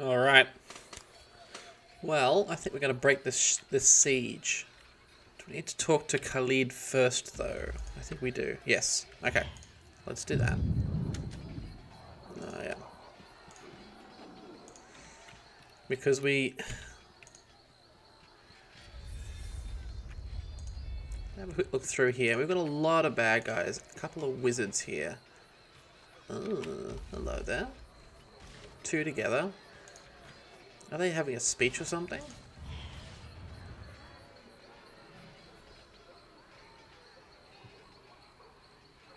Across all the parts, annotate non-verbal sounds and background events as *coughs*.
All right. Well, I think we're going to break this this siege. Do we need to talk to Khalid first, though? I think we do. Yes. Okay. Let's do that. Oh, yeah. Because we... Have a quick look through here. We've got a lot of bad guys. A couple of wizards here. Oh, hello there. Two together. Are they having a speech or something?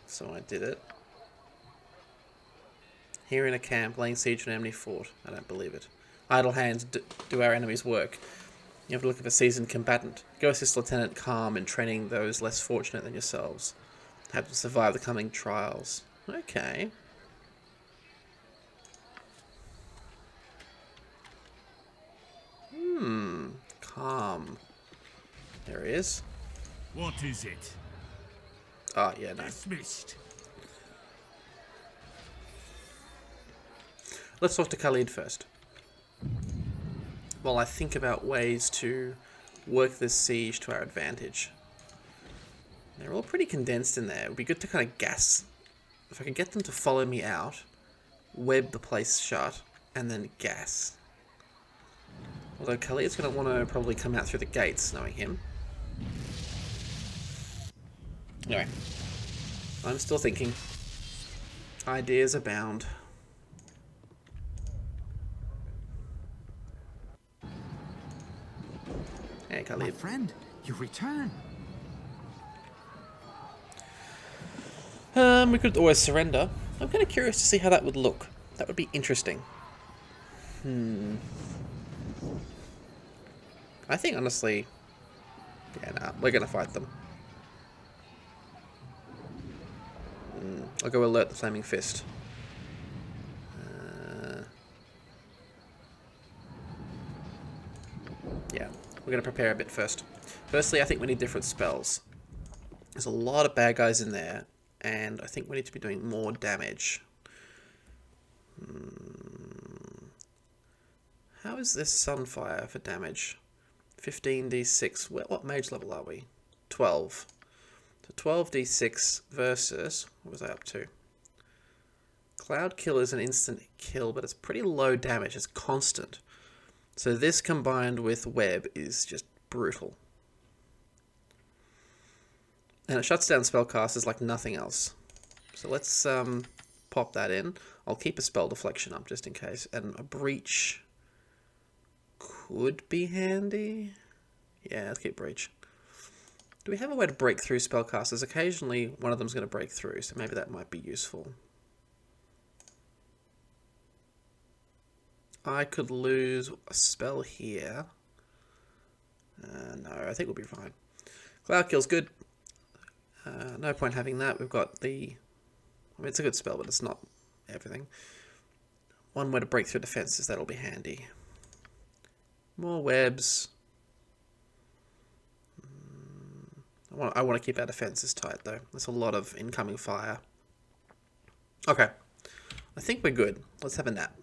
So I did it. Here in a camp, laying siege to an enemy fort. I don't believe it. Idle hands do our enemy's work. You have to look for a seasoned combatant. Go assist Lieutenant Calm in training those less fortunate than yourselves. Have to survive the coming trials. Okay. Hmm. Calm. There he is. What is it? Oh, yeah, no. Dismissed. Let's talk to Khalid first. While I think about ways to work this siege to our advantage. They're all pretty condensed in there. It would be good to kind of gas. If I could get them to follow me out, web the place shut, and then gas. Although Khalid's going to want to probably come out through the gates, knowing him. Anyway, I'm still thinking. Ideas abound. Hey, My friend, you return. Um, we could always surrender. I'm kind of curious to see how that would look. That would be interesting. Hmm. I think, honestly... Yeah, nah, we're to fight them. Hmm, I'll go alert the Flaming Fist. Uh, yeah, we're to prepare a bit first. Firstly, I think we need different spells. There's a lot of bad guys in there, and I think we need to be doing more damage. Hmm. How is this Sunfire for damage? 15d6. What, mage level are we? 12. So 12d6 versus... What was I up to? Cloud Kill is an instant kill, but it's pretty low damage. It's constant. So this combined with Web is just brutal. And it shuts down spellcasters like nothing else. So let's um, pop that in. I'll keep a spell deflection up just in case. And a breach could be handy. Yeah, let's keep breach. Do we have a way to break through spellcasters? Occasionally one of them's going to break through, so maybe that might be useful. I could lose a spell here. Uh, no, I think we'll be fine. Cloud Kill's good. Uh, no point having that. We've got the... I mean, it's a good spell, but it's not everything. One way to break through defenses, that'll be handy. More webs. Mm, I want, I want to keep our defenses tight, though. There's a lot of incoming fire. Okay. I think we're good. Let's have a nap.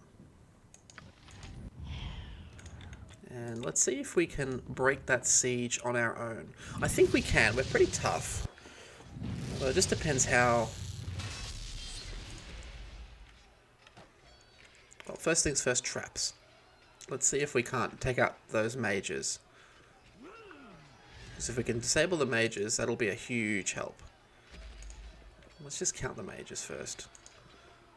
And let's see if we can break that siege on our own. I think we can. We're pretty tough. Well, it just depends how... Well, first things first, traps. Let's see if we can't take out those mages. Because if we can disable the mages, that'll be a huge help. Let's just count the mages first.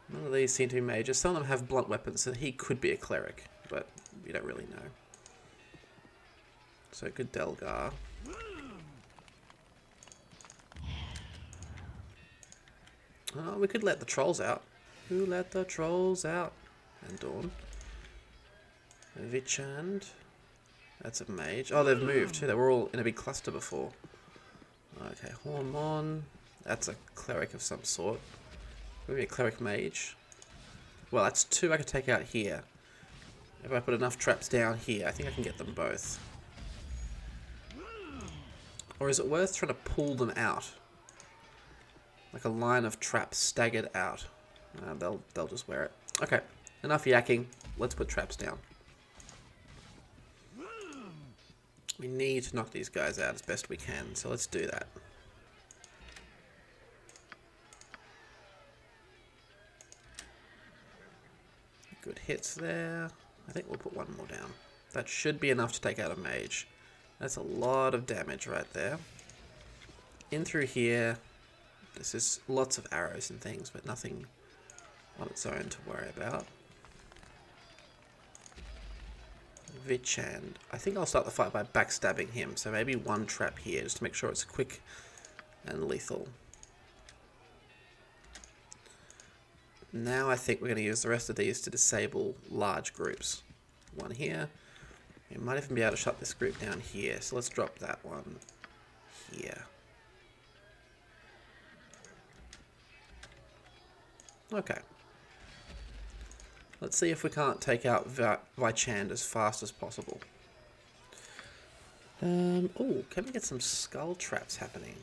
None of these seem to be mages. Some of them have blunt weapons, so he could be a cleric, but we don't really know. So good Delgar. Oh, we could let the trolls out. Who let the trolls out? And Dawn. Vichand. That's a mage. Oh, they've moved too. They were all in a big cluster before. Okay, Hormon. That's a cleric of some sort. Maybe a cleric mage. Well, that's two I could take out here. If I put enough traps down here, I think I can get them both. Or is it worth trying to pull them out? Like a line of traps staggered out. Uh, they'll, they'll just wear it. Okay, enough yakking. let's put traps down. We need to knock these guys out as best we can, so let's do that. Good hits there. I think we'll put one more down. That should be enough to take out a mage. That's a lot of damage right there. In through here, this is lots of arrows and things, but nothing on its own to worry about. Vichand. I think I'll start the fight by backstabbing him, so maybe one trap here, just to make sure it's quick and lethal. Now I think we're going to use the rest of these to disable large groups. One here. We might even be able to shut this group down here, so let's drop that one here. Okay. Let's see if we can't take out Vichand as fast as possible. Um, oh, can we get some skull traps happening?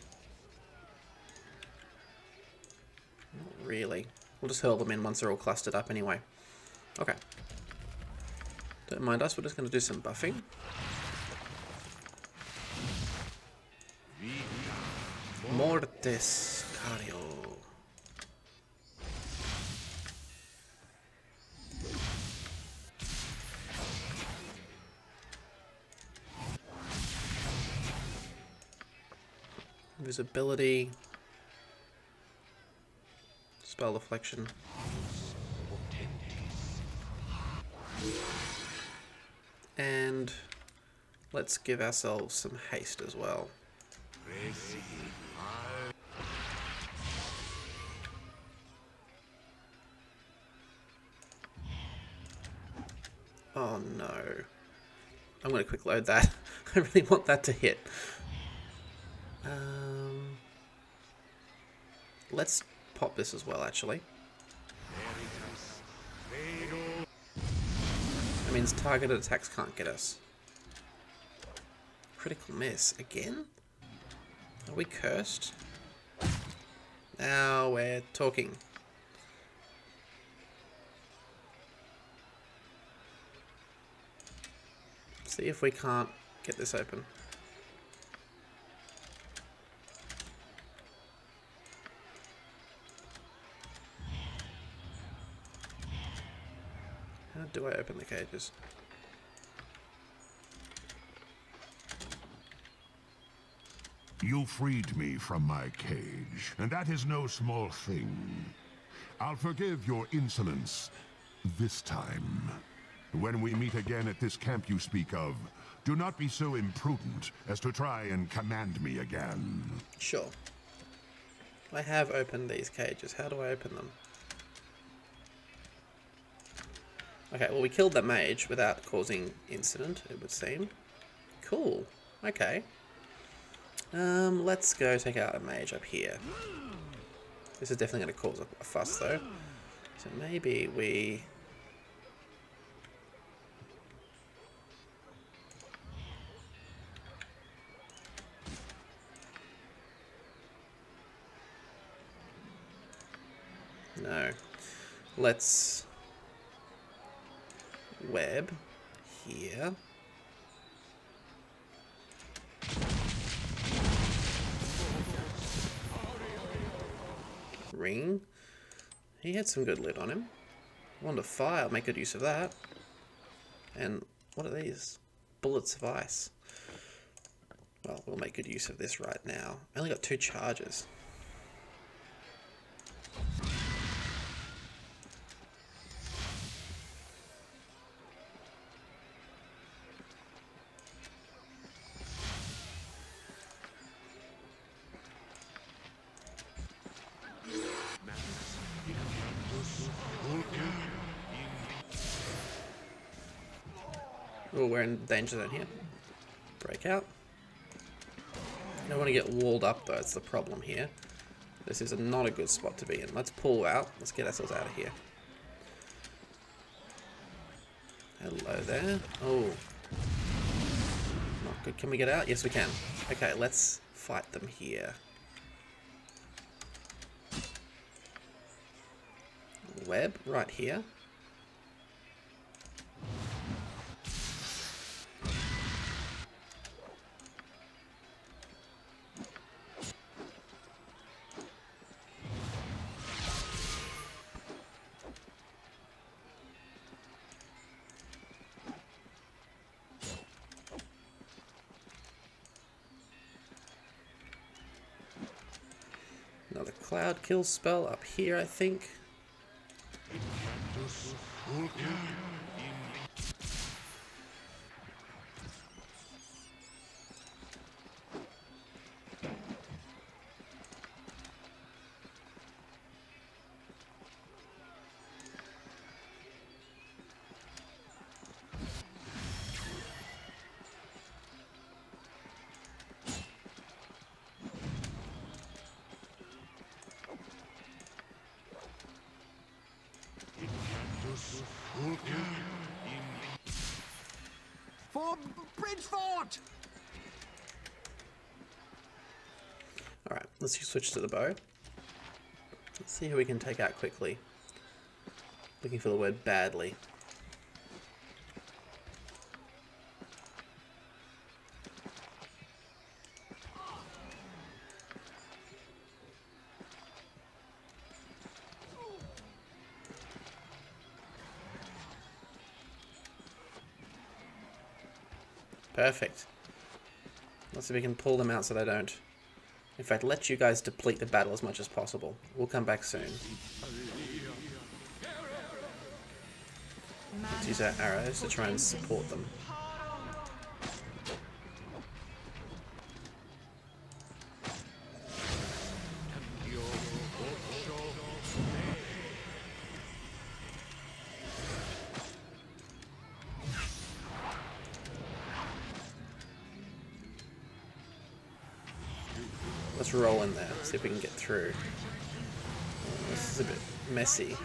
Not really. We'll just hurl them in once they're all clustered up anyway. Okay. Don't mind us, we're just going to do some buffing. Mortis Cario. Invisibility. Spell deflection. And let's give ourselves some haste as well. Oh no. I'm going to quick load that. *laughs* I really want that to hit. Um, let's pop this as well, actually. That means targeted attacks can't get us. Critical miss. Again? Are we cursed? Now we're talking. See if we can't get this open. Do I open the cages? You freed me from my cage, and that is no small thing. I'll forgive your insolence this time. When we meet again at this camp you speak of, do not be so imprudent as to try and command me again. Sure. I have opened these cages. How do I open them? Okay, well we killed that mage without causing incident, it would seem. Cool. Okay. Um, let's go take out a mage up here. This is definitely going to cause a, a fuss though. So maybe we... No. Let's web here. Ring. He had some good lit on him. Wand of Fire, make good use of that. And what are these? Bullets of Ice. Well, we'll make good use of this right now. I only got two charges. Danger zone here. Break out. I don't want to get walled up though, it's the problem here. This is not a good spot to be in. Let's pull out. Let's get ourselves out of here. Hello there. Oh. Not good. Can we get out? Yes, we can. Okay, let's fight them here. Web right here. Kill spell up here, I think. Let's switch to the bow. Let's see who we can take out quickly. Looking for the word badly. Perfect. Let's see if we can pull them out so they don't. In fact, let you guys deplete the battle as much as possible. We'll come back soon. Let's use our arrows to try and support them. Let's roll in there, see if we can get through. Oh, this is a bit messy.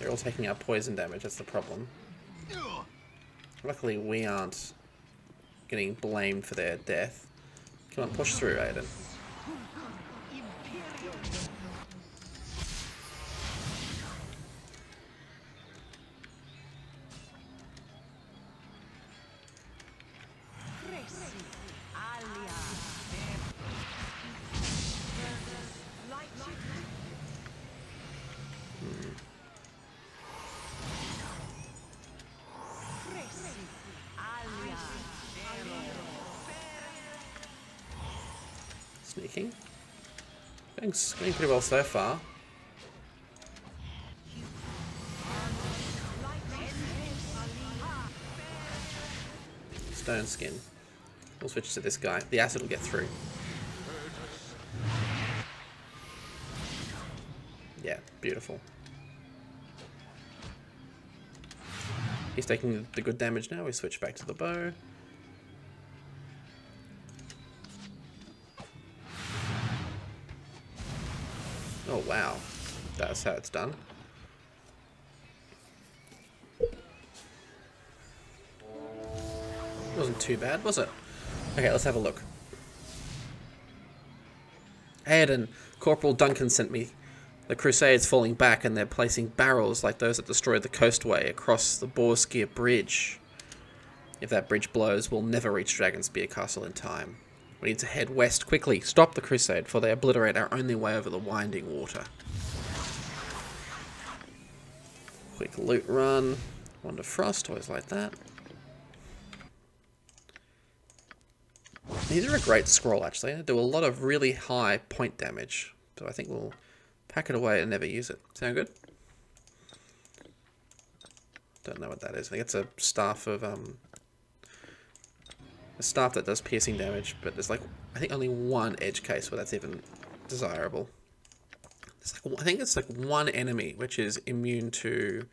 They're all taking out poison damage, that's the problem. Luckily, we aren't getting blamed for their death. Come on, push through, Aodhan. Going, going pretty well so far. Stone skin. We'll switch to this guy. The acid will get through. Yeah, beautiful. He's taking the good damage now. We switch back to the bow. That's how it's done. It wasn't too bad, was it? Okay, let's have a look. Aodhan, Corporal Duncan sent me. The Crusades falling back and they're placing barrels like those that destroyed the coastway across the Boareskyr Bridge. If that bridge blows, we'll never reach Dragonspear Castle in time. We need to head west quickly. Stop the crusade, for they obliterate our only way over the winding water. Quick loot run. Wand of Frost, always like that. These are a great scroll, actually. They do a lot of really high point damage. So I think we'll pack it away and never use it. Sound good? Don't know what that is. I think it's a staff of um, a staff that does piercing damage, but there's like I think only one edge case where that's even desirable. Like I think it's like one enemy which is immune to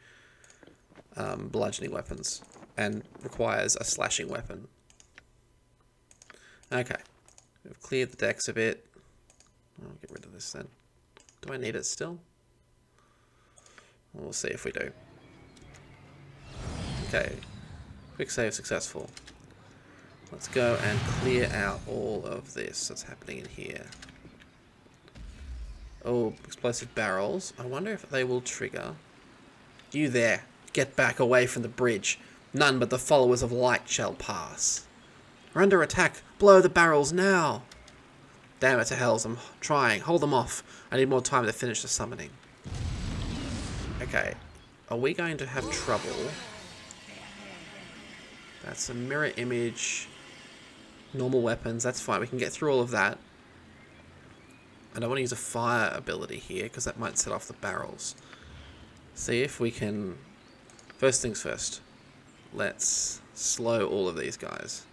um, bludgeoning weapons and requires a slashing weapon. Okay, we've cleared the decks a bit. I'll get rid of this then. Do I need it still? We'll see if we do. Okay, quick save successful. Let's go and clear out all of this that's happening in here. Oh, explosive barrels. I wonder if they will trigger. You there. Get back away from the bridge. None but the followers of light shall pass. We're under attack. Blow the barrels now. Damn it to hells. I'm trying. Hold them off. I need more time to finish the summoning. Okay. Are we going to have trouble? That's a mirror image normal weapons, that's fine. We can get through all of that. I don't want to use a fire ability here because that might set off the barrels. See if we can... First things first. Let's slow all of these guys.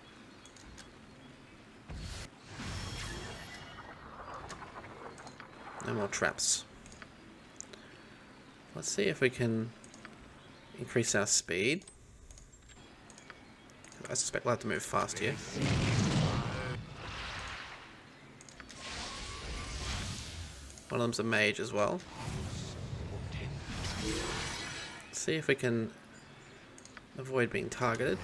No more traps. Let's see if we can increase our speed. I suspect we'll have to move fast here. One of them's a mage as well. see if we can avoid being targeted.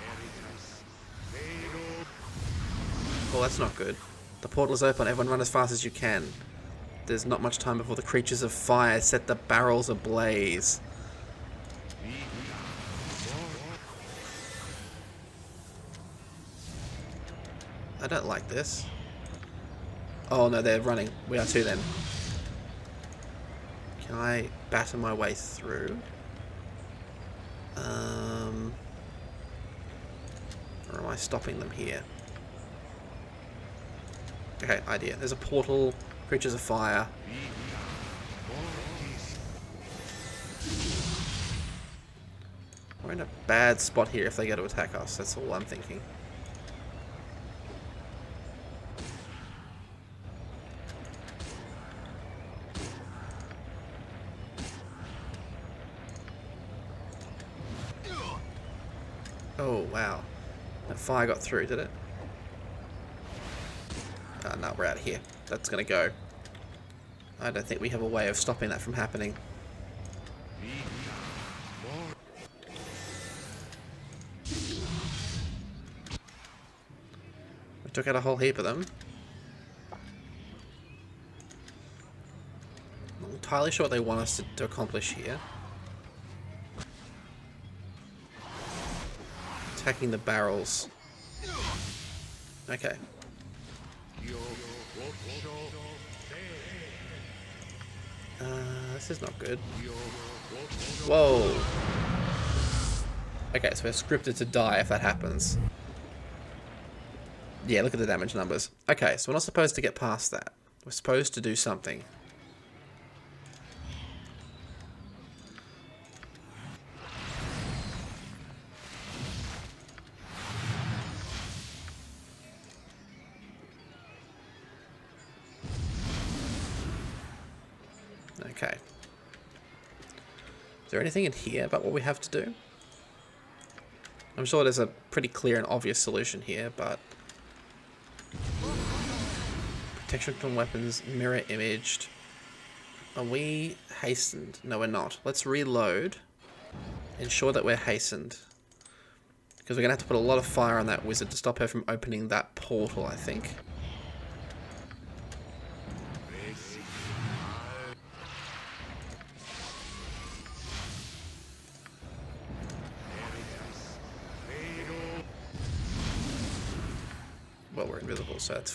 Well, that's not good. The portal is open. Everyone run as fast as you can. There's not much time before the creatures of fire set the barrels ablaze. I don't like this. Oh no, they're running. We are too then. Can I batter my way through? Um, or am I stopping them here? Okay, idea. There's a portal, creatures of fire. We're in a bad spot here if they go to attack us, that's all I'm thinking. Oh, wow. That fire got through, did it? Oh, no, we're out of here. That's gonna go. I don't think we have a way of stopping that from happening. We took out a whole heap of them. I'm Not entirely sure what they want us to, to accomplish here. Attacking the barrels. Okay. Uh, this is not good. Whoa. Okay, so we're scripted to die if that happens. Yeah, look at the damage numbers. Okay, so we're not supposed to get past that. We're supposed to do something. There anything in here about what we have to do? I'm sure there's a pretty clear and obvious solution here, but... Protection from weapons, mirror imaged. Are we hastened? No, we're not. Let's reload. Ensure that we're hastened. Because we're going to have to put a lot of fire on that wizard to stop her from opening that portal, I think.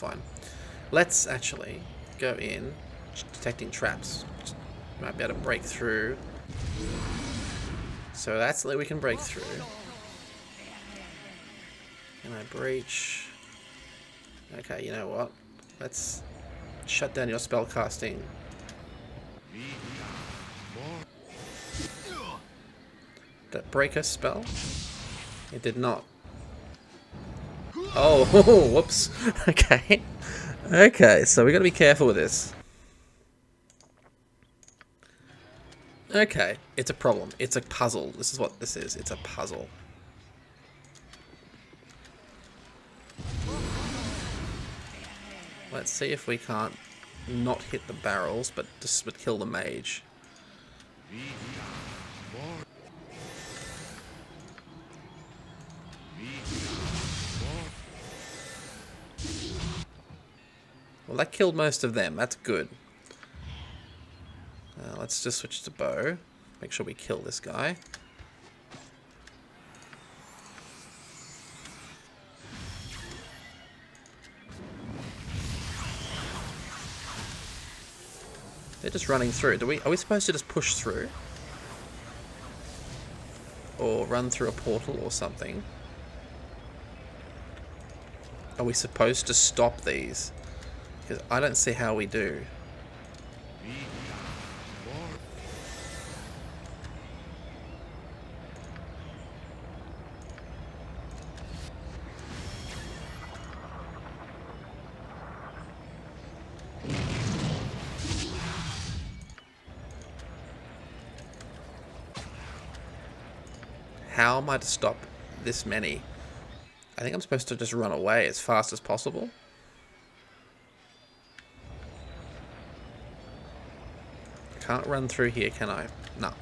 Fine. Let's actually go in, detecting traps. Might be able to break through. So that's the we can break through. Can I breach? Okay, you know what? Let's shut down your spell casting. Did it break a spell? It did not. Oh, *laughs* whoops. Okay. Okay, so we got to be careful with this. Okay, it's a problem. It's a puzzle. This is what this is. It's a puzzle. Let's see if we can't not hit the barrels, but just but kill the mage. Well, that killed most of them. That's good. Uh, let's just switch to bow. Make sure we kill this guy. They're just running through. Do we? Are we supposed to just push through? Or run through a portal or something? Are we supposed to stop these? Because I don't see how we do. How am I to stop this many? I think I'm supposed to just run away as fast as possible. Can't run through here, can I? No.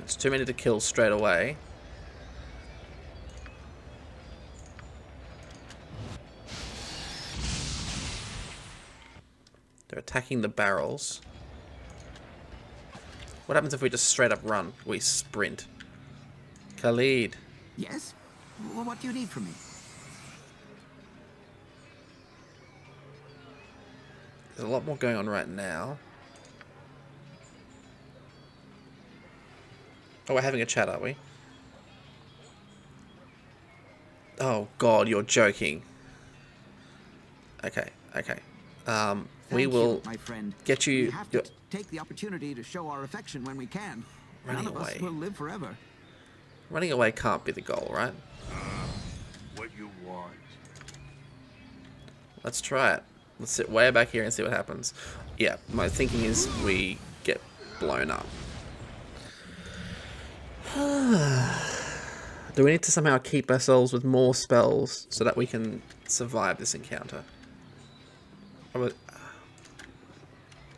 It's too many to kill straight away. They're attacking the barrels. What happens if we just straight up run? We sprint. Khalid. Yes? What do you need from me? There's a lot more going on right now. Oh, we're having a chat, are we? Oh, God, you're joking. Okay, okay. Um, we Thank will you, my friend. get you... We have your- to take the opportunity to show our affection when we can. Running None of us will live forever. Running away can't be the goal, right? What you want? Let's try it. Let's sit way back here and see what happens. Yeah, my thinking is we get blown up. *sighs* Do we need to somehow keep ourselves with more spells so that we can survive this encounter? Or,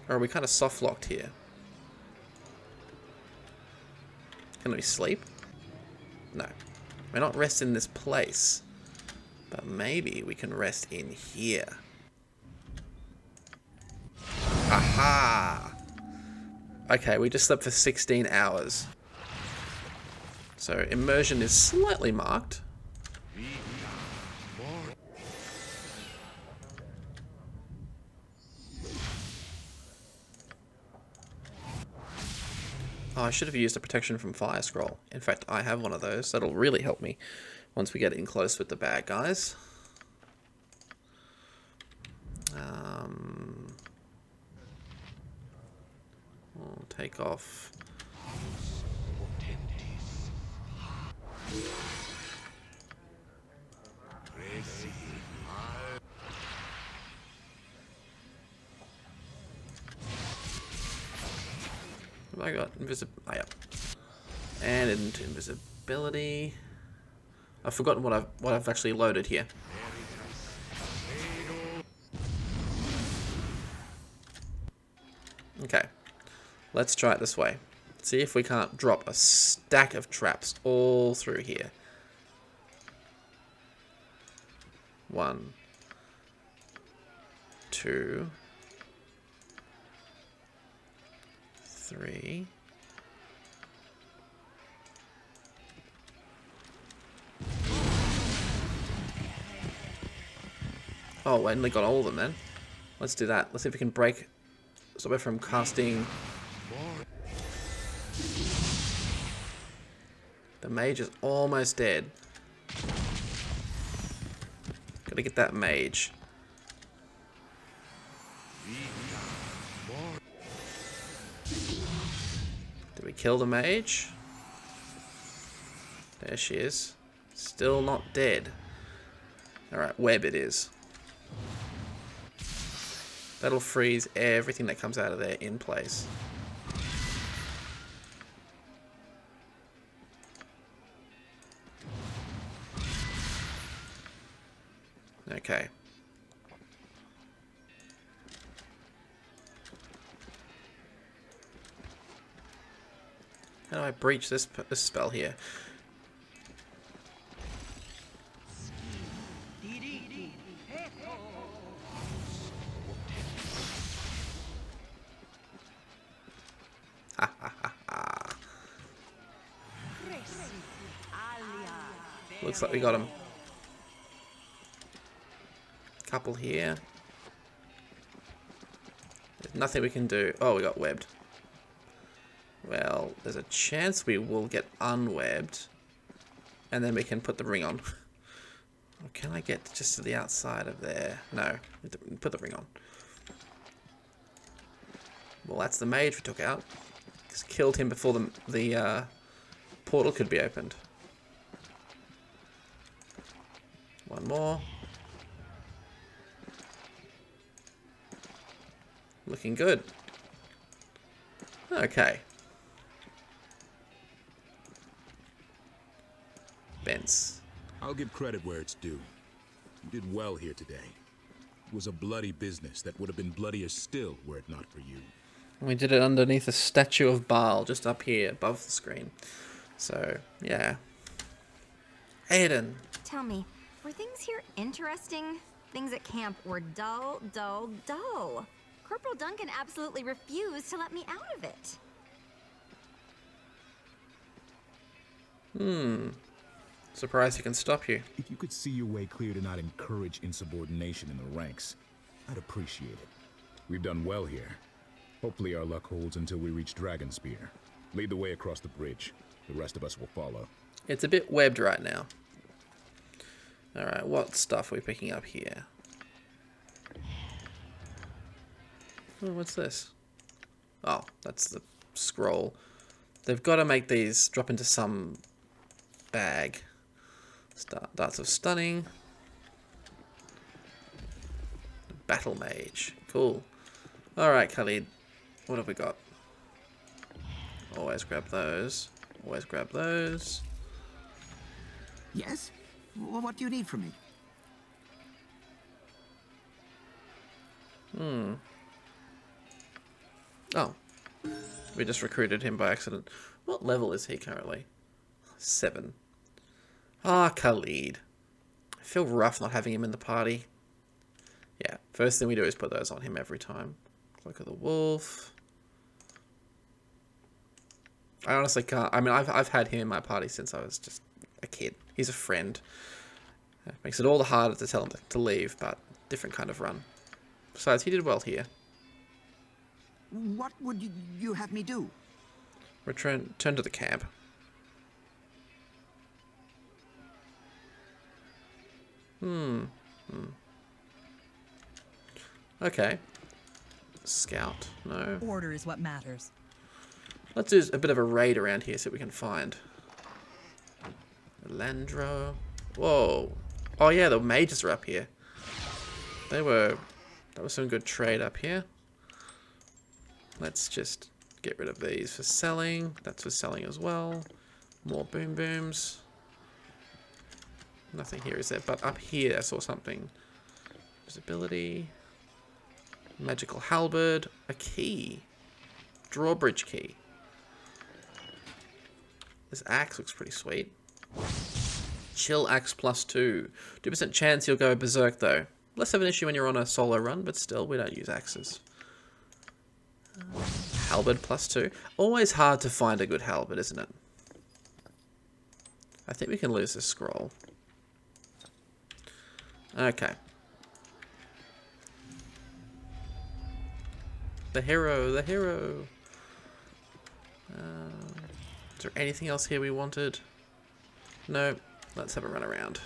are we kind of soft locked here? Can we sleep? No. We're not rest in this place. But maybe we can rest in here. Aha! Okay, we just slept for 16 hours. So immersion is slightly marked. Oh, I should have used a protection from fire scroll. In fact, I have one of those. That'll really help me once we get in close with the bad guys. Um, we'll take off. Have I got? Invisib. Oh, ah, yeah. And into invisibility. I've forgotten what I've what I've actually loaded here. Okay, let's try it this way. See if we can't drop a stack of traps all through here. One, two, three. Oh, I only got all of them then. Let's do that. Let's see if we can break stop it from casting. The mage is almost dead. Gotta get that mage. Did we kill the mage? There she is. Still not dead. Alright, web it is. That'll freeze everything that comes out of there in place. Okay. How do I breach this, this spell here? *laughs* Looks like we got him. Couple here. There's nothing we can do. Oh, we got webbed. Well, there's a chance we will get unwebbed. And then we can put the ring on. *laughs* Can I get just to the outside of there? No. Put the ring on. Well, that's the mage we took out. Just killed him before the, the uh, portal could be opened. One more. Looking good. Okay. Bence. I'll give credit where it's due. You did well here today. It was a bloody business that would have been bloodier still were it not for you. We did it underneath a statue of Bhaal, just up here above the screen. So, yeah. Aodhan. Tell me, were things here interesting? Things at camp were dull, dull, dull. Corporal Duncan absolutely refused to let me out of it. Hmm. Surprised he can stop you. If you could see your way clear to not encourage insubordination in the ranks, I'd appreciate it. We've done well here. Hopefully our luck holds until we reach Dragonspear. Lead the way across the bridge. The rest of us will follow. It's a bit webbed right now. Alright, what stuff are we picking up here? Oh, what's this? Oh, that's the scroll. They've got to make these drop into some bag. Start, darts of stunning. Battle mage. Cool. Alright, Khalid. What have we got? Always grab those. Always grab those. Yes? Well, what do you need from me? Hmm. Oh. We just recruited him by accident. What level is he currently? Seven. Ah, Khalid. I feel rough not having him in the party. Yeah, first thing we do is put those on him every time. Cloak of the Wolf. I honestly can't. I mean, I've, I've had him in my party since I was just a kid. He's a friend. It makes it all the harder to tell him to leave, but different kind of run. Besides, he did well here. What would you, you have me do? Return, turn to the camp. Hmm. hmm. Okay. Scout. No. Order is what matters. Let's do a bit of a raid around here, see what we can find. Landro. Whoa. Oh yeah, the mages are up here. They were... That was some good trade up here. Let's just get rid of these for selling. That's for selling as well. More boom booms. Nothing here is there, but up here I saw something. Visibility. Magical halberd. A key. Drawbridge key. This axe looks pretty sweet. Chill axe plus two. 2% chance you'll go berserk though. Less of an issue when you're on a solo run, but still, we don't use axes. Uh, halberd plus two. Always hard to find a good halberd, isn't it? I think we can lose this scroll. Okay. The hero, the hero. Um, is there anything else here we wanted? No. Let's have a run around.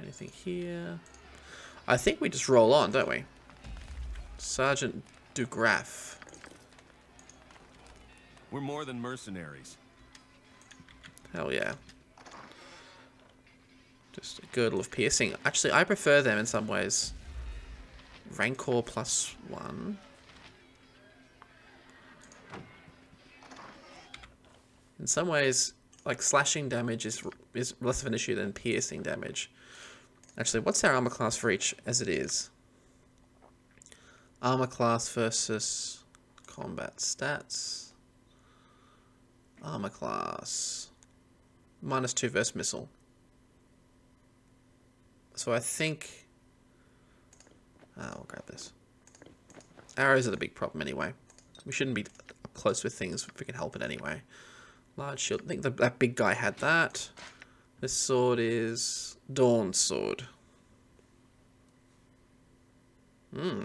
Anything here? I think we just roll on, don't we? Sergeant Dugraff. We're more than mercenaries. Hell yeah. Just a girdle of piercing. Actually, I prefer them in some ways. Rancor plus one. In some ways, like slashing damage is is less of an issue than piercing damage. Actually, what's our armor class for each as it is? Armor class versus combat stats. Armor class. Minus two versus missile. So I think... Ah, I'll grab this. Arrows are the big problem anyway. We shouldn't be close with things if we can help it anyway. Large shield. I think the, that big guy had that. This sword is Dawn sword. Hmm.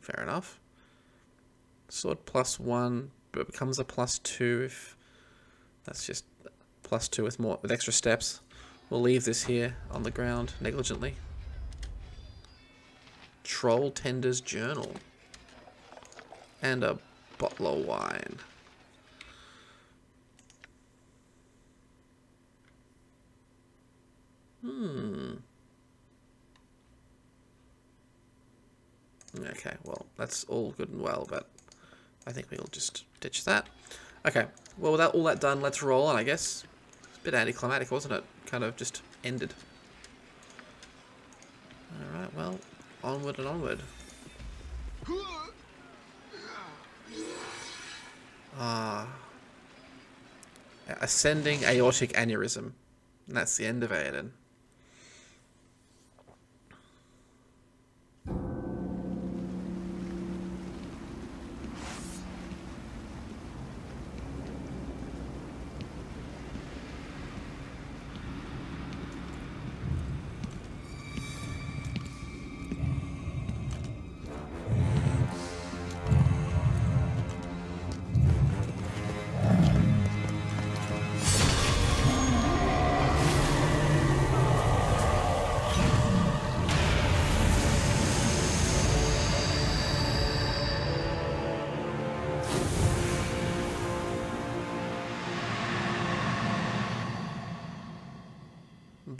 Fair enough. Sword plus one, but becomes a plus two if that's just plus two with more with extra steps. We'll leave this here on the ground negligently. Troll Tender's Journal. And a bottle of wine. Hmm. Okay, well, that's all good and well, but I think we'll just ditch that. Okay, well, with that, all that done, let's roll on, I guess. It's a bit anticlimactic, wasn't it? Kind of just ended. Alright, well, onward and onward. Ah. Ascending aortic aneurysm. And that's the end of Aodhan.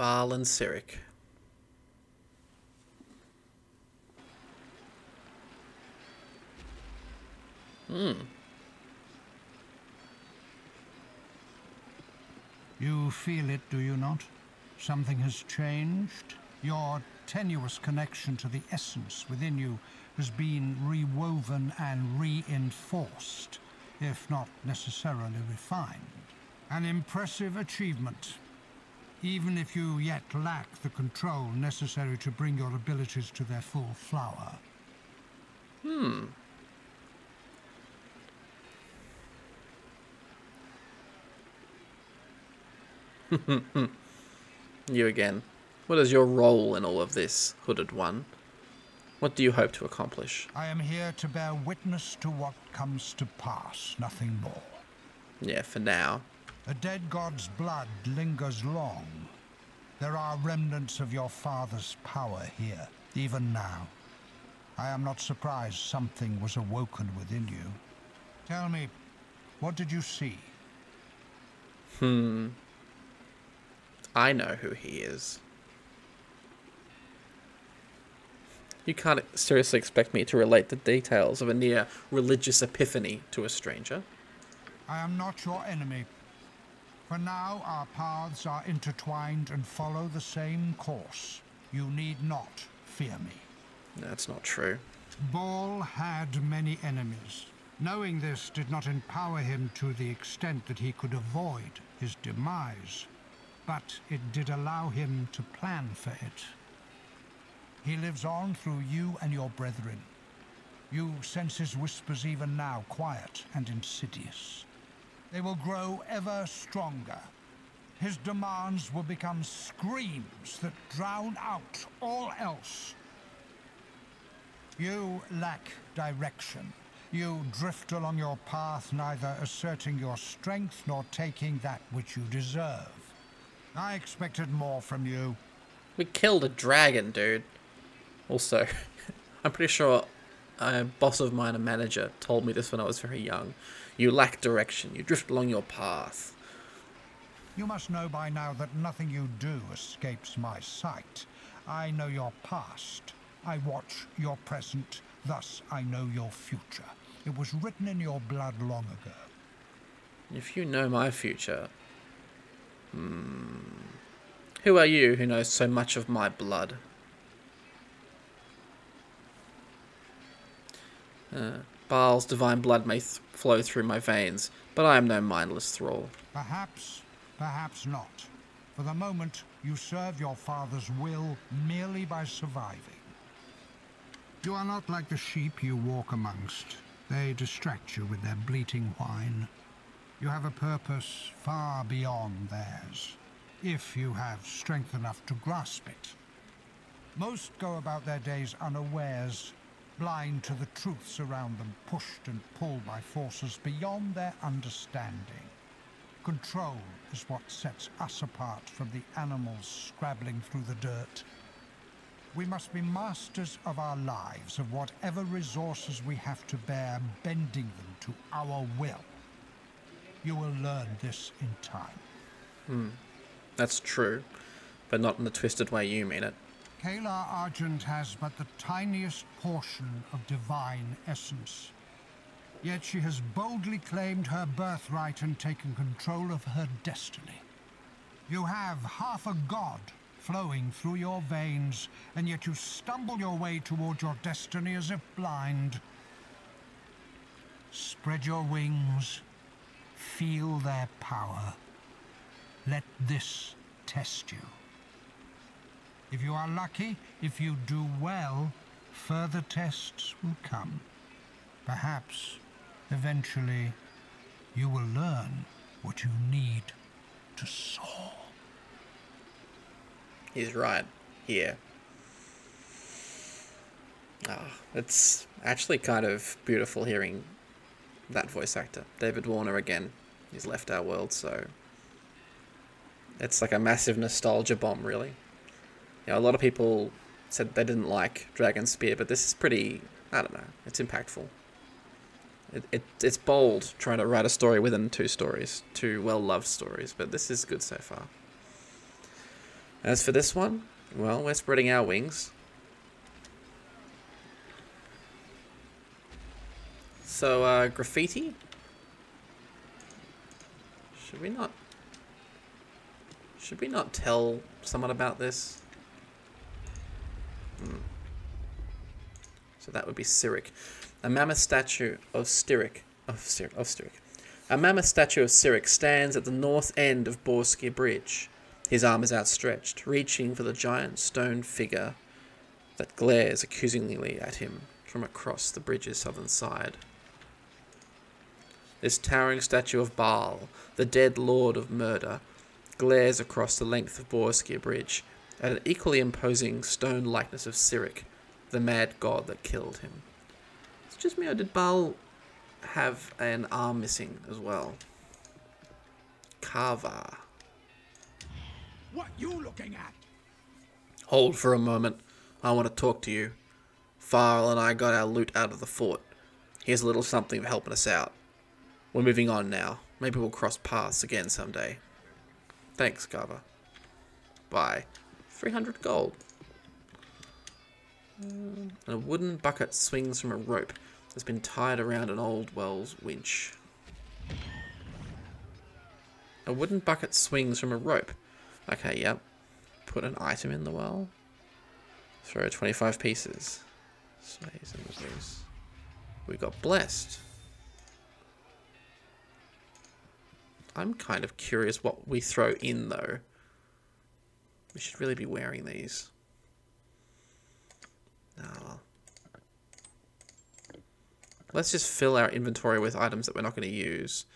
Bhaal and Cyric. Hmm. You feel it, do you not? Something has changed? Your tenuous connection to the essence within you has been rewoven and reinforced, if not necessarily refined. An impressive achievement, even if you yet lack the control necessary to bring your abilities to their full flower. Hmm. *laughs* You again. What is your role in all of this, Hooded One? What do you hope to accomplish? I am here to bear witness to what comes to pass, nothing more. Yeah, for now. A dead god's blood lingers long. There are remnants of your father's power here, even now. I am not surprised something was awoken within you. Tell me, what did you see? Hmm. I know who he is. You can't seriously expect me to relate the details of a near religious epiphany to a stranger. I am not your enemy. For now, our paths are intertwined and follow the same course. You need not fear me. That's not true. Bhaal had many enemies. Knowing this did not empower him to the extent that he could avoid his demise, but it did allow him to plan for it. He lives on through you and your brethren. You sense his whispers even now, quiet and insidious. They will grow ever stronger. His demands will become screams that drown out all else. You lack direction. You drift along your path, neither asserting your strength nor taking that which you deserve. I expected more from you. We killed a dragon, dude. Also, *laughs* I'm pretty sure a boss of mine, a manager, told me this when I was very young. You lack direction. You drift along your path. You must know by now that nothing you do escapes my sight. I know your past. I watch your present. Thus, I know your future. It was written in your blood long ago. If you know my future, hmm, who are you who knows so much of my blood? Uh, Bhaal's divine blood may th- flow through my veins, but I am no mindless thrall. Perhaps, perhaps not. For the moment, you serve your father's will merely by surviving. You are not like the sheep you walk amongst. They distract you with their bleating whine. You have a purpose far beyond theirs, if you have strength enough to grasp it. Most go about their days unawares, blind to the truths around them, pushed and pulled by forces beyond their understanding. Control is what sets us apart from the animals scrabbling through the dirt. We must be masters of our lives, of whatever resources we have to bear, bending them to our will. You will learn this in time. Hmm. That's true, but not in the twisted way you mean it. Caelar Argent has but the tiniest portion of divine essence. Yet she has boldly claimed her birthright and taken control of her destiny. You have half a god flowing through your veins, and yet you stumble your way toward your destiny as if blind. Spread your wings, feel their power. Let this test you. If you are lucky, if you do well, further tests will come. Perhaps, eventually, you will learn what you need to soar. He's right here. Ah, it's actually kind of beautiful hearing that voice actor, David Warner again. He's left our world, so it's like a massive nostalgia bomb, really. You know, a lot of people said they didn't like Dragonspear, but this is pretty. I don't know. It's impactful. It, it it's bold trying to write a story within two stories, two well loved stories, but this is good so far. As for this one, well, we're spreading our wings. So, uh, graffiti? Should we not... Should we not tell someone about this? Hmm. So that would be Cyric. A mammoth statue of Styric... Of, Styr of Styric. A mammoth statue of Cyric stands at the north end of Boareskyr Bridge. His arm is outstretched, reaching for the giant stone figure that glares accusingly at him from across the bridge's southern side. This towering statue of Bhaal, the dead lord of murder, glares across the length of Boareskyr Bridge at an equally imposing stone likeness of Cyric, the mad god that killed him. It's just me, or did Bhaal have an arm missing as well? Kava. What you looking at? Hold for a moment. I want to talk to you. Farrell and I got our loot out of the fort. Here's a little something for helping us out. We're moving on now. Maybe we'll cross paths again someday. Thanks, Kava. Bye. 300 gold. Um, and a wooden bucket swings from a rope that's been tied around an old well's winch. A wooden bucket swings from a rope. Okay, yep. Put an item in the well. Throw 25 pieces. We got blessed. I'm kind of curious what we throw in though. We should really be wearing these. Oh. Let's just fill our inventory with items that we're not going to use.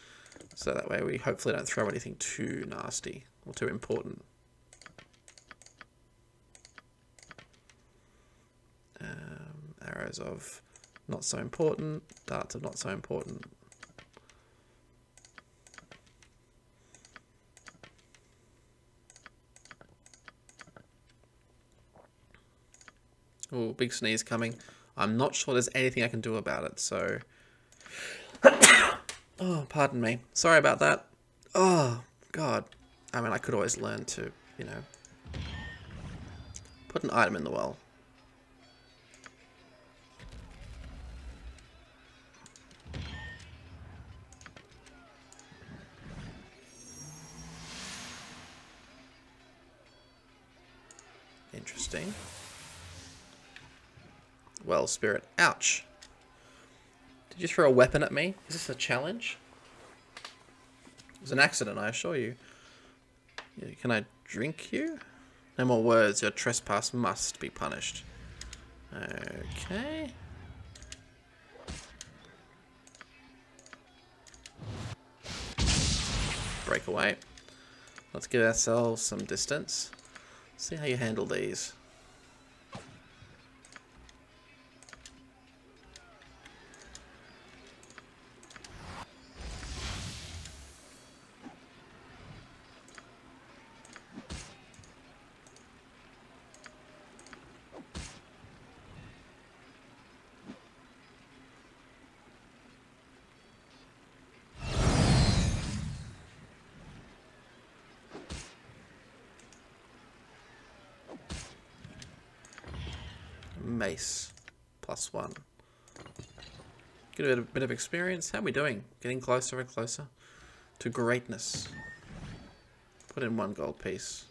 So that way we hopefully don't throw anything too nasty or too important. Um, arrows of not so important, darts of not so important. Oh, big sneeze coming. I'm not sure there's anything I can do about it, so... *coughs* oh, pardon me. Sorry about that. Oh, God. I mean, I could always learn to, you know... Put an item in the well. Interesting. Well, Spirit. Ouch. Did you throw a weapon at me? Is this a challenge? It was an accident, I assure you. Can I drink you? No more words. Your trespass must be punished. Okay. Break away. Let's give ourselves some distance. See how you handle these. mace. Plus one. Get a bit of, bit of experience. How are we doing? Getting closer and closer to greatness. Put in one gold piece.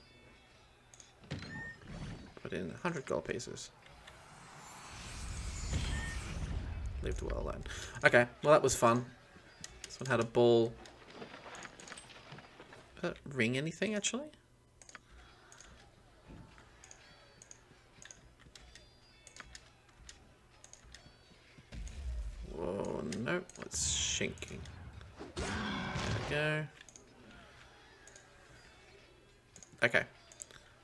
Put in 100 gold pieces. Leave the well alone. Okay, well that was fun. This one had a ball. Did it ring anything actually? Shinking. There we go. Okay.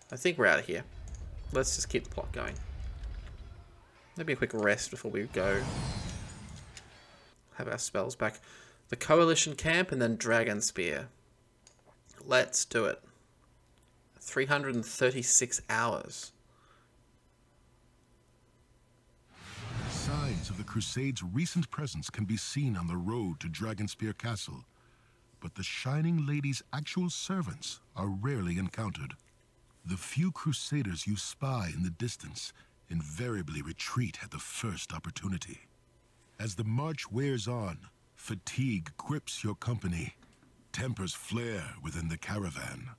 I think we're out of here. Let's just keep the plot going. Maybe a quick rest before we go. Have our spells back. The Coalition Camp and then Dragonspear. Let's do it. 336 hours. Of the Crusade's recent presence can be seen on the road to Dragonspear Castle, but the Shining Lady's actual servants are rarely encountered. The few Crusaders you spy in the distance invariably retreat at the first opportunity. As the march wears on, fatigue grips your company, tempers flare within the caravan.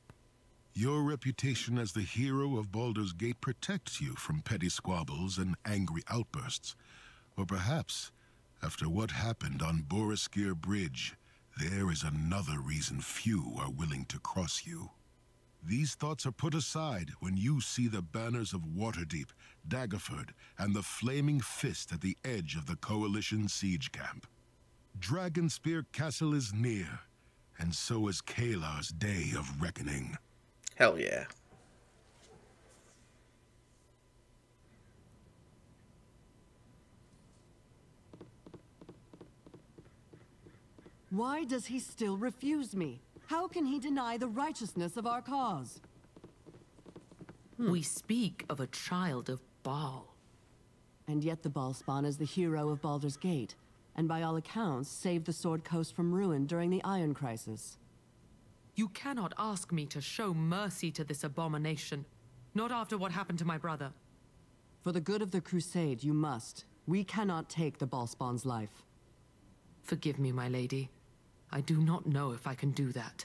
Your reputation as the hero of Baldur's Gate protects you from petty squabbles and angry outbursts. Or perhaps, after what happened on Boareskyr Bridge, there is another reason few are willing to cross you. These thoughts are put aside when you see the banners of Waterdeep, Daggerford, and the Flaming Fist at the edge of the Coalition siege camp. Dragonspear Castle is near, and so is Caelar's day of reckoning. Hell yeah. Why does he still refuse me? How can he deny the righteousness of our cause? We speak of a child of Bhaal. And yet the Bhaalspawn is the hero of Baldur's Gate, and by all accounts saved the Sword Coast from ruin during the Iron Crisis. You cannot ask me to show mercy to this abomination. Not after what happened to my brother. For the good of the Crusade, you must. We cannot take the Bhaalspawn's life. Forgive me, my lady. I do not know if I can do that.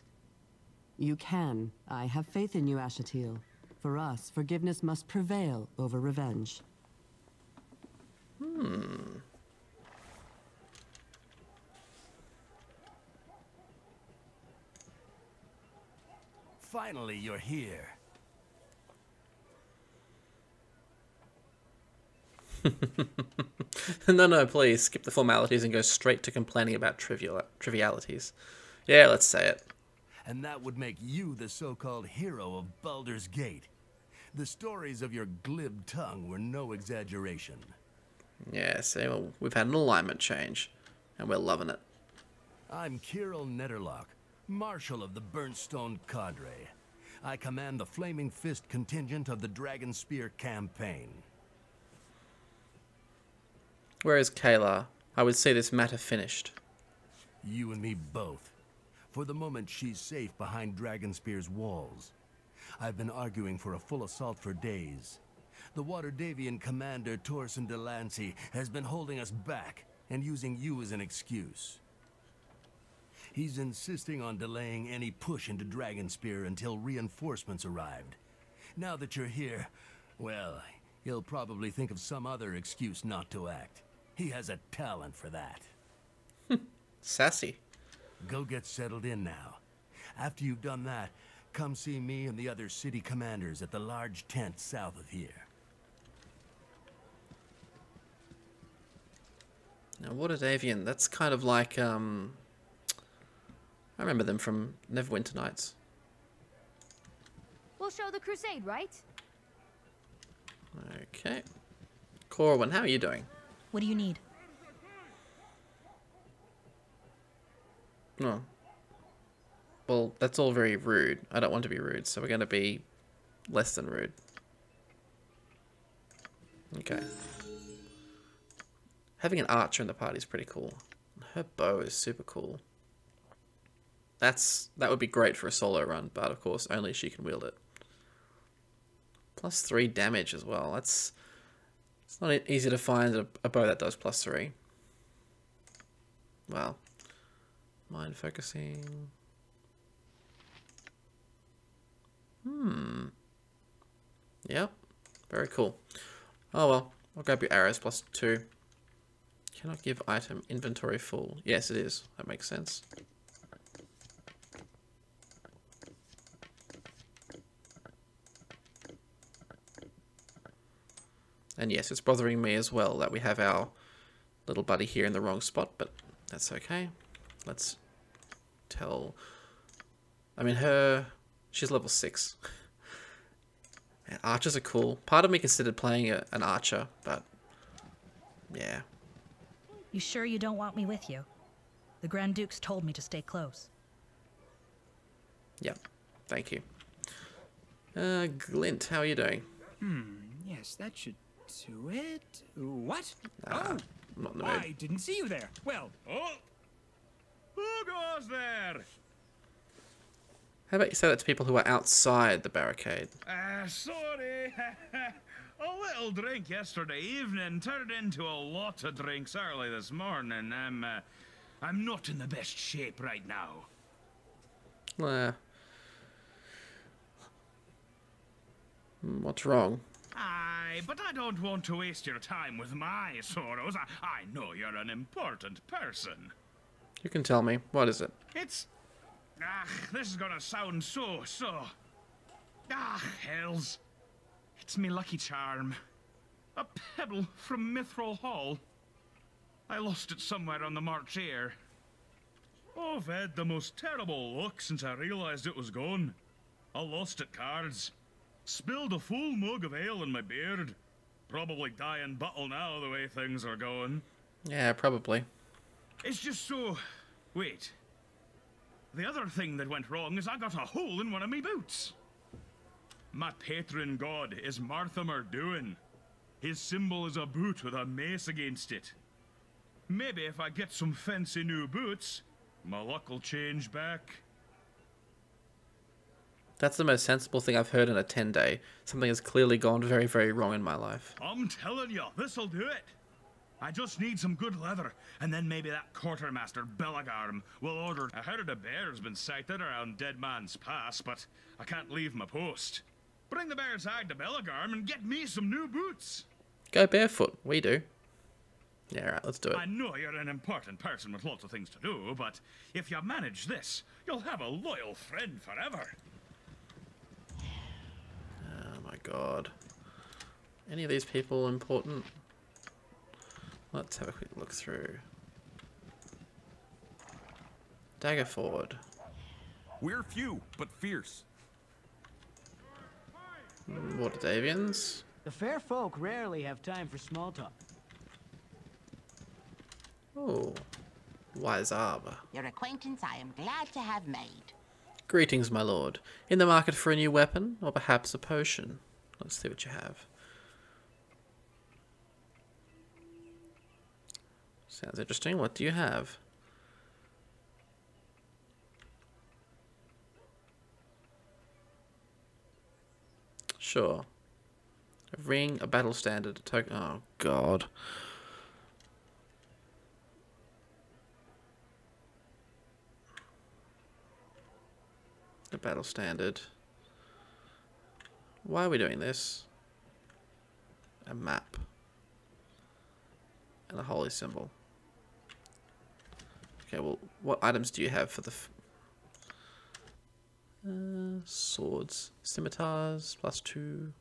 You can. I have faith in you, Ashatiel. For us, forgiveness must prevail over revenge. Hmm. Finally, you're here. *laughs* no, no, please skip the formalities and go straight to complaining about trivial trivialities. Yeah, let's say it. And that would make you the so-called hero of Baldur's Gate. The stories of your glib tongue were no exaggeration. Yeah, see, well, we've had an alignment change, and we're loving it. I'm Kirill Nederlok, Marshal of the Burnstone Cadre. I command the Flaming Fist contingent of the Dragonspear campaign. Where is Kayla? I would see this matter finished. You and me both. For the moment, she's safe behind Dragonspear's walls. I've been arguing for a full assault for days. The Waterdhavian commander, Torsin de Lancie, has been holding us back and using you as an excuse. He's insisting on delaying any push into Dragonspear until reinforcements arrived. Now that you're here, well, he'll probably think of some other excuse not to act. He has a talent for that. Sassy. Go get settled in now. After you've done that, come see me and the other city commanders at the large tent south of here. Now, Waterdhavian, that's kind of like, um... I remember them from Neverwinter Nights. We'll show the crusade, right? Okay. Corwin, how are you doing? What do you need? No. Well, that's all very rude. I don't want to be rude, so we're going to be less than rude. Okay. Having an archer in the party is pretty cool. Her bow is super cool. That's that would be great for a solo run, but of course only she can wield it. Plus three damage as well. That's it's not easy to find a bow that does plus three. Well, mind focusing. Hmm. Yep. Very cool. Oh well, I'll grab your arrows plus two. Cannot give item inventory full. Yes, it is. That makes sense. And yes, it's bothering me as well that we have our little buddy here in the wrong spot, but that's okay. Let's tell... I mean, her... She's level 6. And archers are cool. Part of me considered playing a, an archer, but... Yeah. You sure you don't want me with you? The Grand Dukes told me to stay close. Yep. Thank you. Uh, Glint, how are you doing? Hmm, yes, that should do it. What? Nah, oh, I'm not in the I didn't see you there. Well, oh, who goes there? How about you say that to people who are outside the barricade? Uh, sorry. *laughs* a little drink yesterday evening turned into a lot of drinks early this morning. I'm, uh, I'm not in the best shape right now. Uh, what's wrong? Aye, but I don't want to waste your time with my sorrows. I, I know you're an important person. You can tell me. What is it? It's. Ah, this is gonna sound so, so. Ah, hells. It's me lucky charm. A pebble from Mithril Hall. I lost it somewhere on the March air. I've had the most terrible luck since I realized it was gone. I lost at cards. Spilled a full mug of ale in my beard. Probably dying bottle now the way things are going. Yeah, probably. It's just so. Wait. The other thing that went wrong is I got a hole in one of me boots. My patron god is Marthammor Duin. His symbol is a boot with a mace against it. Maybe if I get some fancy new boots, my luck will change back. That's the most sensible thing I've heard in a 10 day. Something has clearly gone very, very wrong in my life. I'm telling you, this'll do it. I just need some good leather, and then maybe that quartermaster Belegarm will order. I heard a bear's been sighted around Dead Man's Pass, but I can't leave my post. Bring the bear's hide to Belegarm and get me some new boots. Go barefoot. We do. Yeah, alright, let's do it. I know you're an important person with lots of things to do, but if you manage this, you'll have a loyal friend forever. My god. Any of these people important? Let's have a quick look through. Daggerford. We're few, but fierce. Hmm, Waterdhavians. The fair folk rarely have time for small talk. Oh. Wise Arbor. Your acquaintance I am glad to have made. Greetings, my lord. In the market for a new weapon, or perhaps a potion? Let's see what you have. Sounds interesting. What do you have? Sure. A ring, a battle standard, a token. Oh, God. The battle standard. Why are we doing this? A map. And a holy symbol. Okay, well, what items do you have for the... Uh, swords. Scimitars, plus two.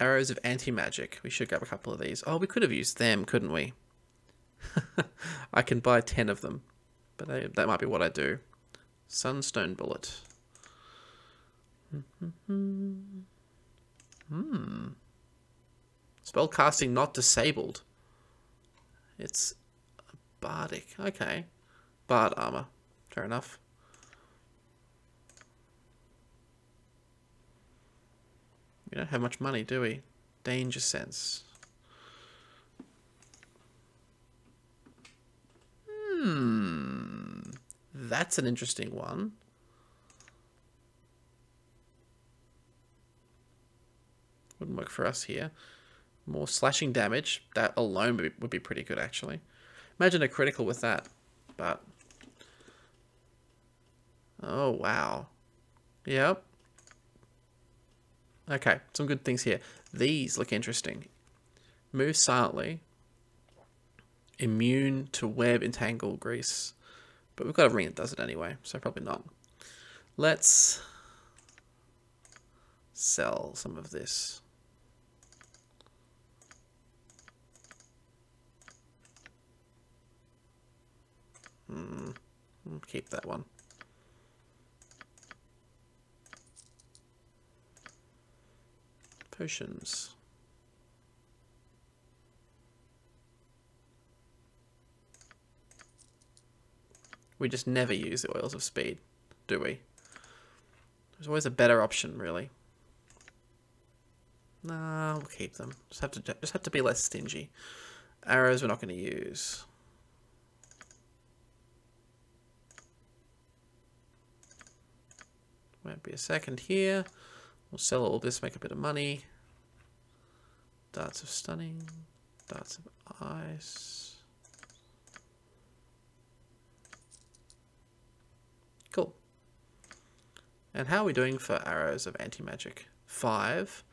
Arrows of anti-magic. We should grab a couple of these. Oh, we could have used them, couldn't we? *laughs* I can buy ten of them. But I, that might be what I do. Sunstone bullet. Hmm. Spell casting not disabled. It's bardic. Okay. Bard armor. Fair enough. We don't have much money, do we? Danger sense. Hmm. That's an interesting one. Wouldn't work for us here. More slashing damage. That alone would be, pretty good, actually. Imagine a critical with that, but... Oh, wow. Yep. Okay, some good things here. These look interesting. Move silently. Immune to web entangle grease. But we've got a ring that does it anyway, so probably not. Let's sell some of this. Hmm. Keep that one. Potions. We just never use the oils of speed, do we? There's always a better option, really. Nah, we'll keep them. Just have to just have to be less stingy. Arrows we're not going to use. Won't be a second here. We'll sell all this, make a bit of money. Darts of stunning. Darts of ice. Cool. And how are we doing for arrows of anti-magic? Five.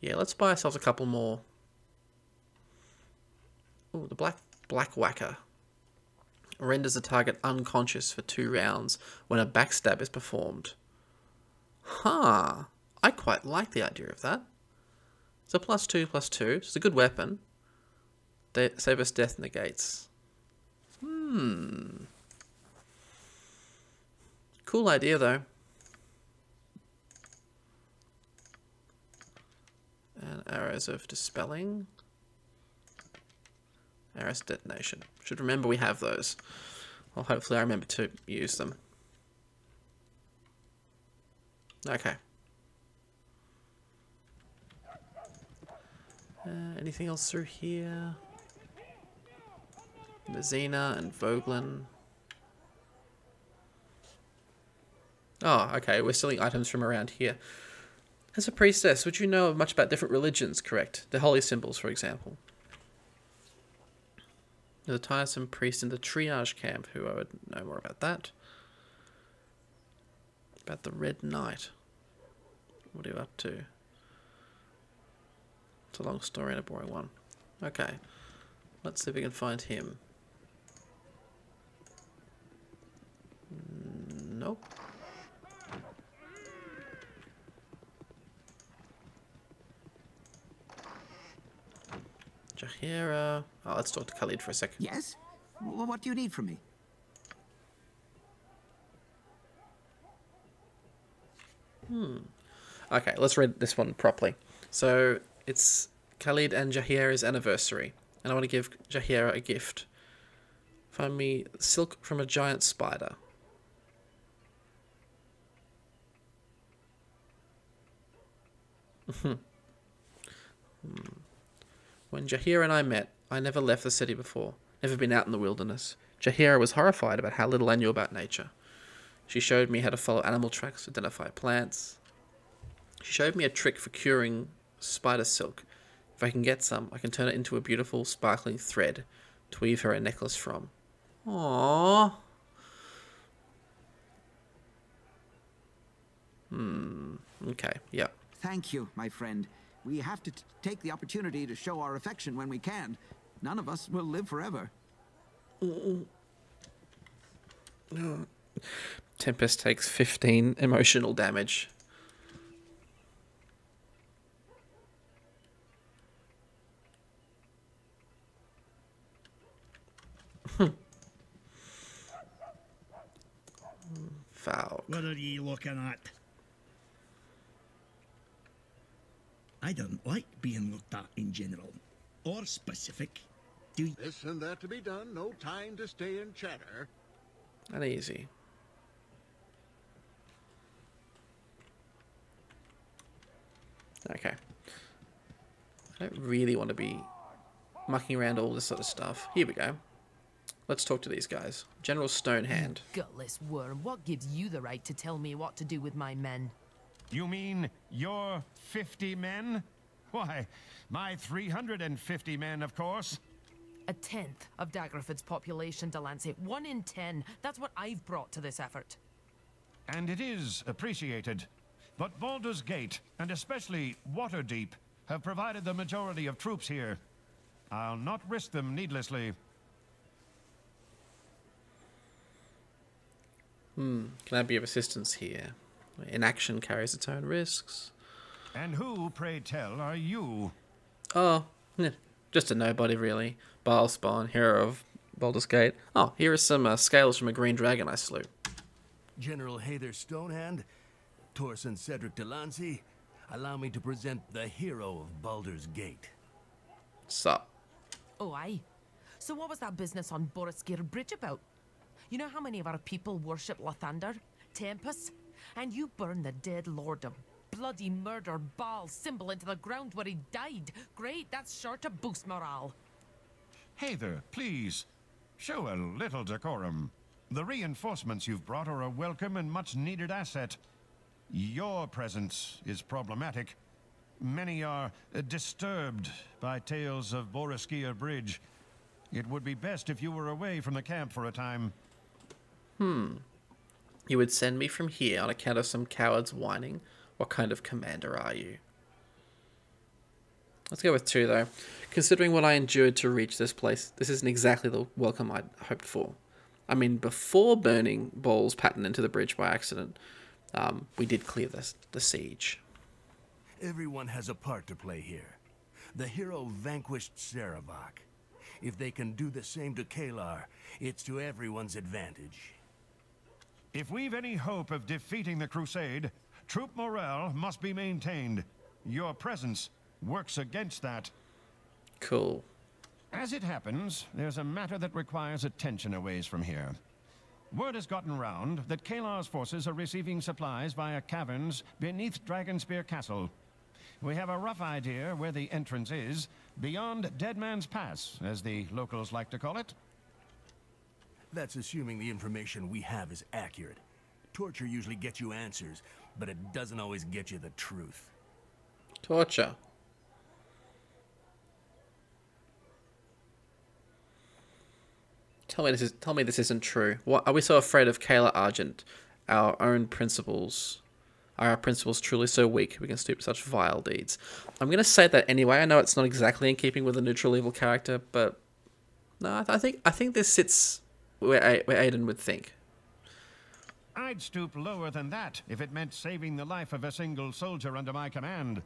Yeah, let's buy ourselves a couple more. Oh, the black black whacker renders the target unconscious for two rounds when a backstab is performed. Huh. I quite like the idea of that. A plus two, plus two. It's a good weapon. De save us death negates. Hmm. Cool idea, though. And arrows of dispelling. Arrows detonation. Should remember we have those. Well, hopefully I remember to use them. Okay. Uh, anything else through here? Mizhena and Voghiln. Oh, okay, we're stealing items from around here. As a priestess, would you know much about different religions, correct? The holy symbols, for example. A tiresome priest in the triage camp who I would know more about that. About the Red Knight. What are you up to? It's a long story and a boring one. Okay. Let's see if we can find him. Nope. Jaheira. Oh, let's talk to Khalid for a second. Yes? W what do you need from me? Hmm. Okay, let's read this one properly. So, it's Khalid and Jaheira's anniversary, and I want to give Jahira a gift. Find me silk from a giant spider. *laughs* Hmm. When Jaheira and I met, I never left the city before, never been out in the wilderness. Jaheira was horrified about how little I knew about nature. She showed me how to follow animal tracks, identify plants. She showed me a trick for curing spider silk. If I can get some, I can turn it into a beautiful, sparkling thread to weave her a necklace from. Aww. Hmm. Okay. Yep. Thank you, my friend. We have to take the opportunity to show our affection when we can. None of us will live forever. Tempest takes 15 emotional damage. Hmm. *laughs* Foul. What are ye looking at? I don't like being looked at in general. Or specific. Do you... This and that to be done, no time to stay and chatter. Not easy. Okay. I don't really want to be mucking around all this sort of stuff. Here we go. Let's talk to these guys. General Stonehand. Gutless worm, what gives you the right to tell me what to do with my men? You mean your 50 men? Why, my 350 men, of course. A tenth of Daggerford's population, de Lancie. One in ten. That's what I've brought to this effort. And it is appreciated. But Baldur's Gate, and especially Waterdeep, have provided the majority of troops here. I'll not risk them needlessly. Hmm, can I be of assistance here? Inaction carries its own risks. And who, pray tell, are you? Oh, just a nobody really. Bhaalspawn, hero of Baldur's Gate. Oh, here are some uh, scales from a green dragon I slew. General Hather Stonehand, Torsin Cedric de Lancie, allow me to present the hero of Baldur's Gate. Sup? Oh, aye. So what was that business on Boareskyr Bridge about? You know how many of our people worship Lathander? Tempest? And you burn the dead lord of bloody murder Bhaal symbol into the ground where he died. Great, that's sure to boost morale. Hather, please. Show a little decorum. The reinforcements you've brought are a welcome and much needed asset. Your presence is problematic. Many are uh, disturbed by tales of Boareskyr Bridge. It would be best if you were away from the camp for a time. Hmm. You would send me from here on account of some cowards whining? What kind of commander are you? Let's go with two, though. Considering what I endured to reach this place, this isn't exactly the welcome I'd hoped for. I mean, before burning Bhaal's pattern into the bridge by accident, um, we did clear this, the siege. Everyone has a part to play here. The hero vanquished Sarevok. If they can do the same to Caelar, it's to everyone's advantage. If we've any hope of defeating the Crusade, troop morale must be maintained. Your presence works against that. Cool. As it happens, there's a matter that requires attention a ways from here. Word has gotten round that Caelar's forces are receiving supplies via caverns beneath Dragonspear Castle. We have a rough idea where the entrance is, beyond Dead Man's Pass, as the locals like to call it. That's assuming the information we have is accurate. Torture usually gets you answers, but it doesn't always get you the truth. Torture. Tell me this is tell me this isn't true. What are we so afraid of Caelar Argent? Our own principles. Are our principles truly so weak we can stoop to such vile deeds? I'm gonna say that anyway. I know it's not exactly in keeping with a neutral evil character, but no, I, th I think I think this sits where A where Aodhan would think. I'd stoop lower than that if it meant saving the life of a single soldier under my command.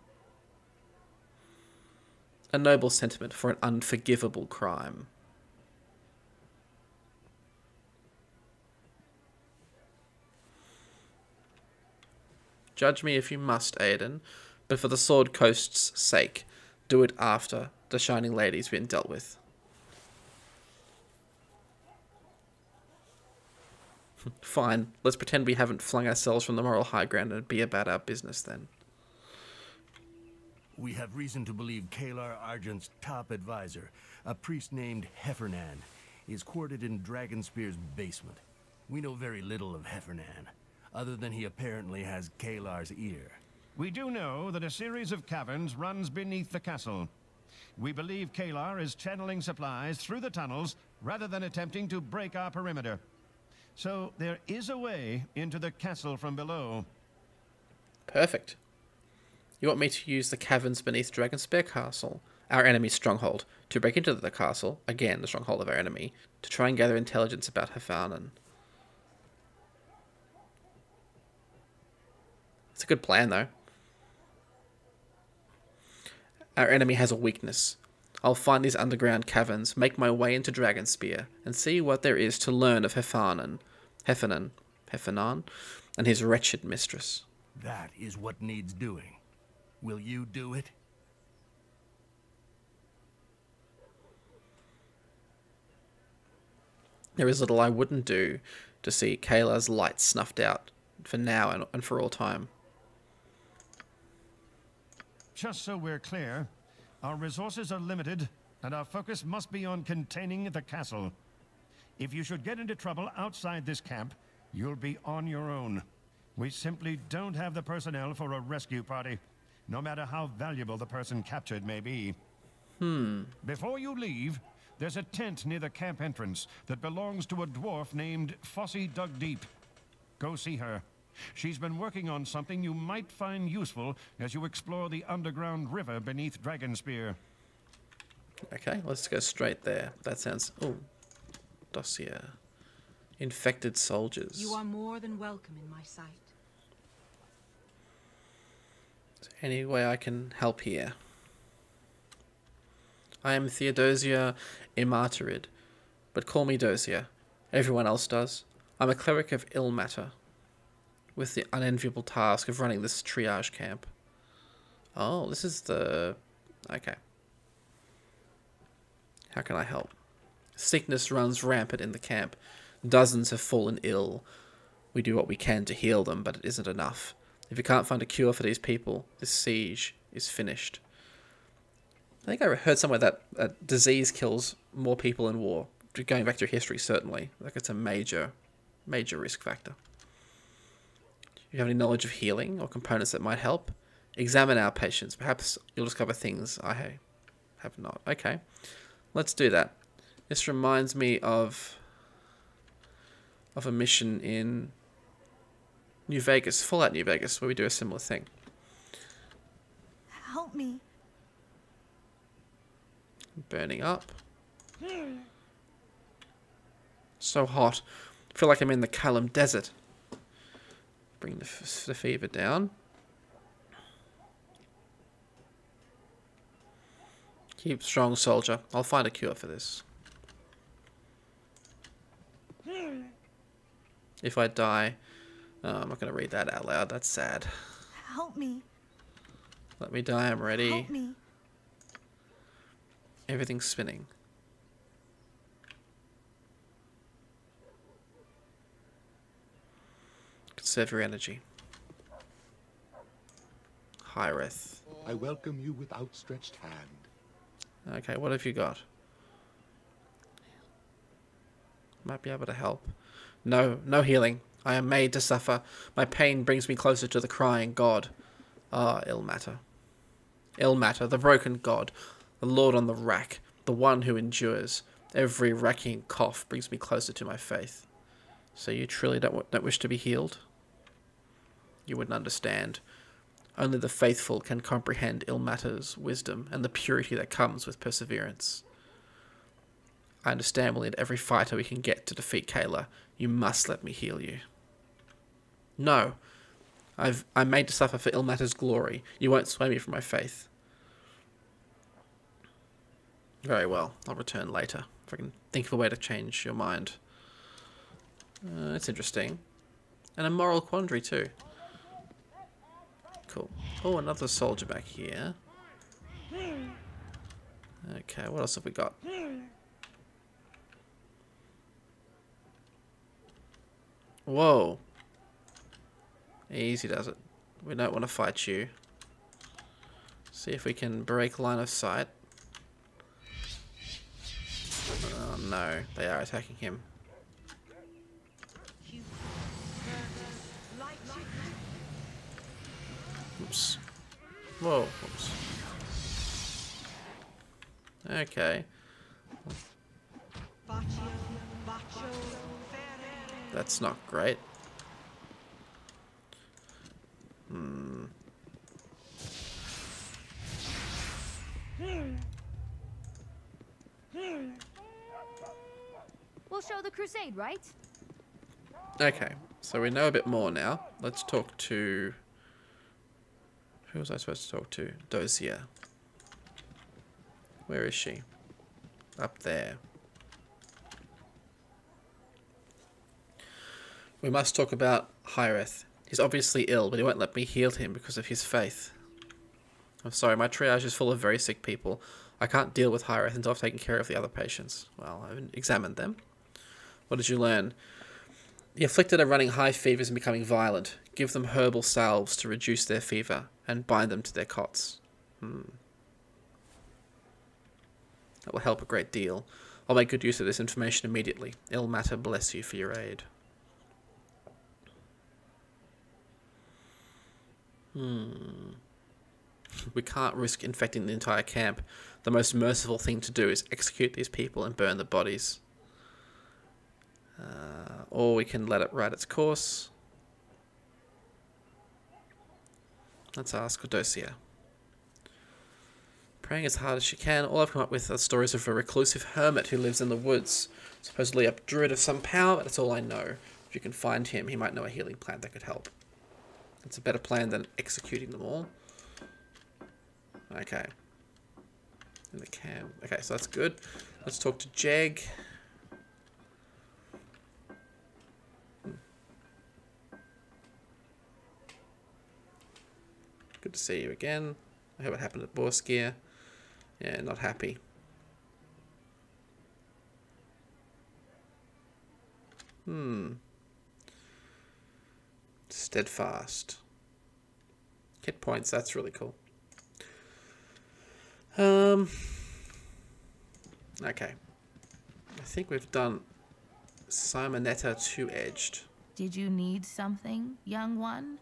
A noble sentiment for an unforgivable crime. Judge me if you must, Aodhan, but for the Sword Coast's sake, do it after the Shining Lady's been dealt with. Fine, let's pretend we haven't flung ourselves from the moral high ground and be about our business then. We have reason to believe Caelar Argent's top advisor, a priest named Hephernaan, is quartered in Dragonspear's basement. We know very little of Hephernaan, other than he apparently has Caelar's ear. We do know that a series of caverns runs beneath the castle. We believe Caelar is channeling supplies through the tunnels rather than attempting to break our perimeter. So there is a way into the castle from below. Perfect. You want me to use the caverns beneath Dragonspear Castle, our enemy's stronghold, to break into the castle, again the stronghold of our enemy, to try and gather intelligence about Hephernaan. It's a good plan, though. Our enemy has a weakness. I'll find these underground caverns, make my way into Dragonspear, and see what there is to learn of Hephernaan, Hephernaan, Hephernaan, and his wretched mistress. That is what needs doing. Will you do it? There is little I wouldn't do to see Caelar's light snuffed out for now and, and for all time. Just so we're clear, our resources are limited, and our focus must be on containing the castle. If you should get into trouble outside this camp, you'll be on your own. We simply don't have the personnel for a rescue party, no matter how valuable the person captured may be. Hmm. Before you leave, There's a tent near the camp entrance that belongs to a dwarf named Fossey Dugdeep. Go see her. She's been working on something you might find useful as you explore the underground river beneath Dragonspear. Okay, let's go straight there. That sounds... Oh, dossier. Infected soldiers. You are more than welcome in my sight. Any way I can help here? I am Theodosia Immatarid, but call me Dosia. Everyone else does. I'm a cleric of Ilmater, with the unenviable task of running this triage camp. Oh, this is the... Okay. How can I help? Sickness runs rampant in the camp. Dozens have fallen ill. We do what we can to heal them, but it isn't enough. If you can't find a cure for these people, this siege is finished. I think I heard somewhere that, that disease kills more people in war. Going back to history, certainly. Like it's a major, major risk factor. You have any knowledge of healing or components that might help? Examine our patients. Perhaps you'll discover things I have not. Okay, let's do that. This reminds me of of a mission in New Vegas, Fallout New Vegas, where we do a similar thing. Help me. Burning up. So hot. I feel like I'm in the Calim Desert. Bring the, the fever down. Keep strong, soldier. I'll find a cure for this. If I die, oh, I'm not going to read that out loud. That's sad. Help me. Let me die. I'm ready. Help me. Everything's spinning. Your energy. Hyreth. I welcome you with outstretched hand. Okay, what have you got? Might be able to help. No, no healing. I am made to suffer. My pain brings me closer to the crying god. Ah, Ilmater. Ill matter, the broken god, the lord on the rack, the one who endures. Every racking cough brings me closer to my faith. So you truly don't, don't wish to be healed? You wouldn't understand. Only the faithful can comprehend Ilmater's wisdom and the purity that comes with perseverance. I understand we'll need every fighter we can get to defeat Caelar. You must let me heal you. No. I've, I'm made to suffer for Ilmater's glory. You won't sway me from my faith. Very well. I'll return later. If I can think of a way to change your mind. Uh, it's interesting. And a moral quandary too. Cool. Oh, another soldier back here. Okay, what else have we got? Whoa. Easy does it. We don't want to fight you. See if we can break line of sight. Oh no, they are attacking him. Oops. Whoa, oops. Okay. That's not great. Hmm. We'll show the crusade, right? Okay, so we know a bit more now. Let's talk to... Who was I supposed to talk to? Dosia. Where is she? Up there. We must talk about Hyreth. He's obviously ill, but he won't let me heal him because of his faith. I'm sorry, my triage is full of very sick people. I can't deal with Hyreth until I've taken care of the other patients. Well, I haven't examined them. What did you learn? The afflicted are running high fevers and becoming violent. Give them herbal salves to reduce their fever and bind them to their cots. Hmm. That will help a great deal. I'll make good use of this information immediately. Ilmater bless you for your aid. Hmm. we can't risk infecting the entire camp. The most merciful thing to do is execute these people and burn the bodies. Uh, or we can let it ride its course. Let's ask Odosia. Praying as hard as she can, all I've come up with are stories of a reclusive hermit who lives in the woods. Supposedly a druid of some power, but that's all I know. If you can find him, he might know a healing plant that could help. It's a better plan than executing them all. Okay. In the cam. Okay, so that's good. Let's talk to Jeg. Good to see you again. I heard it happened at Boareskyr. Yeah, not happy. Hmm. Steadfast. Hit points, that's really cool. Um. Okay. I think we've done Simonetta two-edged. Did you need something, young one?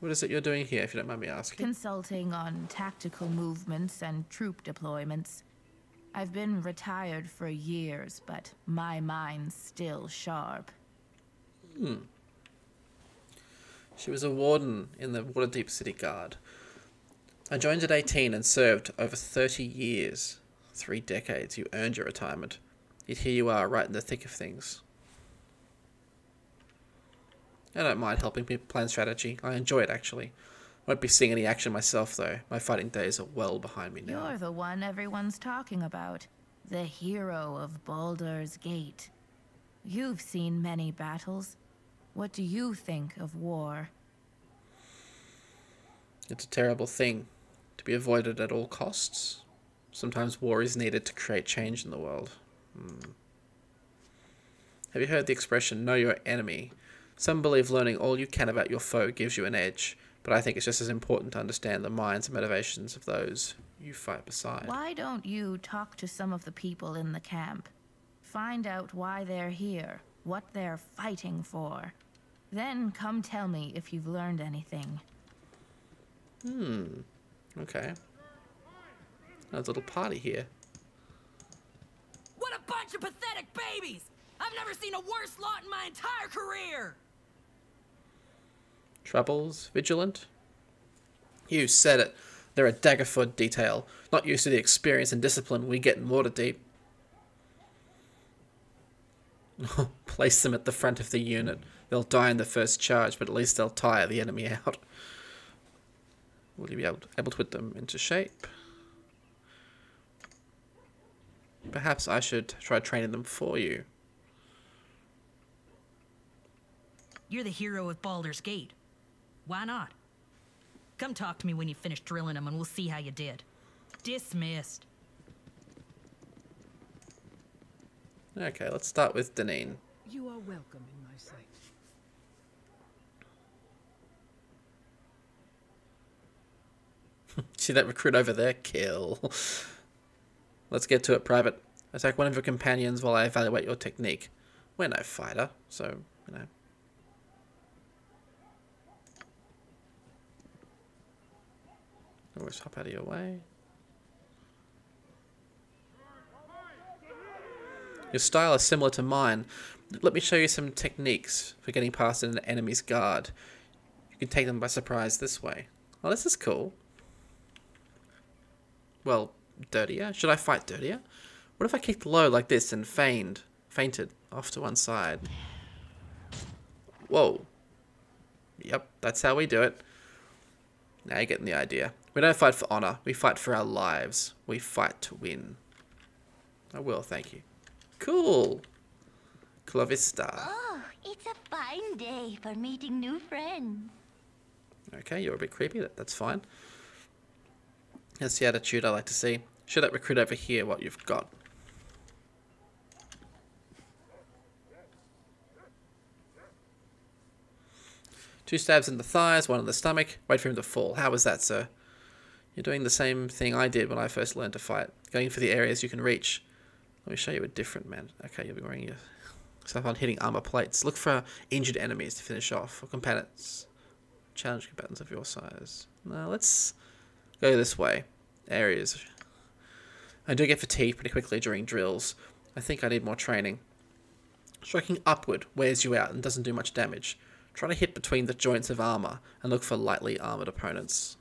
What is it you're doing here, if you don't mind me asking? Consulting on tactical movements and troop deployments. I've been retired for years, but my mind's still sharp. Hmm. She was a warden in the Waterdeep City Guard. I joined at 18 and served over 30 years. Three decades, you earned your retirement. Yet here you are, right in the thick of things. I don't mind helping people plan strategy. I enjoy it, actually. Won't be seeing any action myself, though. My fighting days are well behind me now. You're the one everyone's talking about. The hero of Baldur's Gate. You've seen many battles. What do you think of war? It's a terrible thing to be avoided at all costs. Sometimes war is needed to create change in the world. Hmm. Have you heard the expression, know your enemy? Some believe learning all you can about your foe gives you an edge, but I think it's just as important to understand the minds and motivations of those you fight beside. Why don't you talk to some of the people in the camp? Find out why they're here, what they're fighting for. Then come tell me if you've learned anything. Hmm. Okay. There's a little party here. What a bunch of pathetic babies! I've never seen a worse lot in my entire career! Troubles? Vigilant? You said it. They're a Daggerford detail, not used to the experience and discipline we get in Waterdeep. *laughs* Place them at the front of the unit. They'll die in the first charge, but at least they'll tire the enemy out. Will you be able to, able to put them into shape? Perhaps I should try training them for you. You're the hero of Baldur's Gate. Why not? Come talk to me when you finish drilling them and we'll see how you did. Dismissed. Okay, let's start with Deneen. You are welcome in my sight. *laughs* See that recruit over there? Kill. *laughs* Let's get to it, Private. Attack one of your companions while I evaluate your technique. We're no fighter, so, you know. Always hop out of your way. Your style is similar to mine. Let me show you some techniques for getting past an enemy's guard. You can take them by surprise this way. Oh, this is cool. Well, dirtier. Should I fight dirtier? What if I kicked low like this and feigned, fainted off to one side? Whoa. Yep, that's how we do it. Now you're getting the idea. We don't fight for honor. We fight for our lives. We fight to win. I will, thank you. Cool. Clavista. Oh, it's a fine day for meeting new friends. Okay, you're a bit creepy. That, that's fine. That's the attitude I like to see. Show that recruit over here what you've got. Two stabs in the thighs, one in the stomach. Wait for him to fall. How was that, sir? You're doing the same thing I did when I first learned to fight. Going for the areas you can reach. Let me show you a different man. Okay, you'll be wearing your stuff on hitting armor plates. Look for injured enemies to finish off, or combatants. Challenge combatants of your size. Now let's Go this way. Areas. I do get fatigued pretty quickly during drills. I think I need more training. Striking upward wears you out and doesn't do much damage. Try to hit between the joints of armor and look for lightly armored opponents.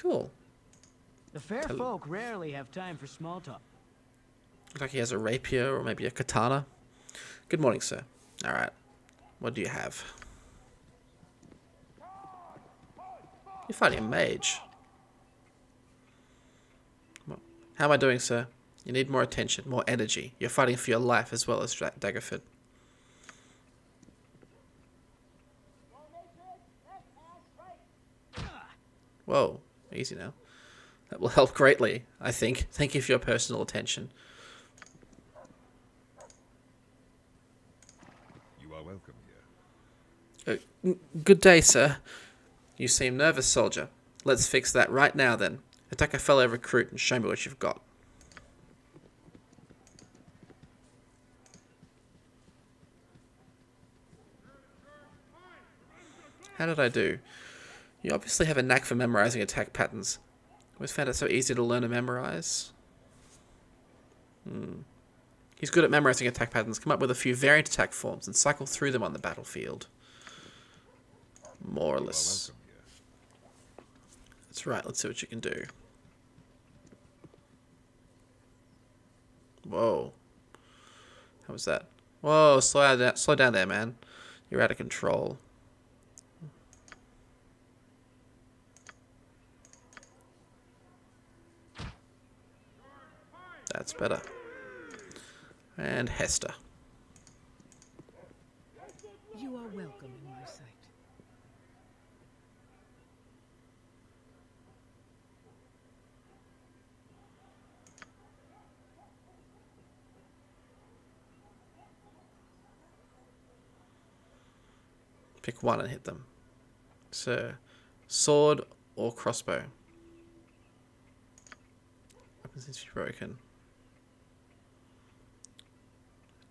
Cool. The fair Tell- folk rarely have time for small talk. Looks like he has a rapier or maybe a katana. Good morning, sir. Alright. What do you have? You're fighting a mage. How am I doing, sir? You need more attention, more energy. You're fighting for your life as well as Daggerford. Whoa, easy now. That will help greatly, I think. Thank you for your personal attention. You are welcome here. Uh, good day, sir. You seem nervous, soldier. Let's fix that right now, then. Attack a fellow recruit and show me what you've got. How did I do? You obviously have a knack for memorizing attack patterns. Always found it so easy to learn and memorize. Hmm. He's good at memorizing attack patterns. Come up with a few variant attack forms and cycle through them on the battlefield. More or less. That's right. Let's see what you can do. Whoa. How was that? Whoa, slow down, slow down there, man. You're out of control. That's better. And Hester. You are welcome in my sight. Pick one and hit them. So, sword or crossbow. Weapon seems to be broken.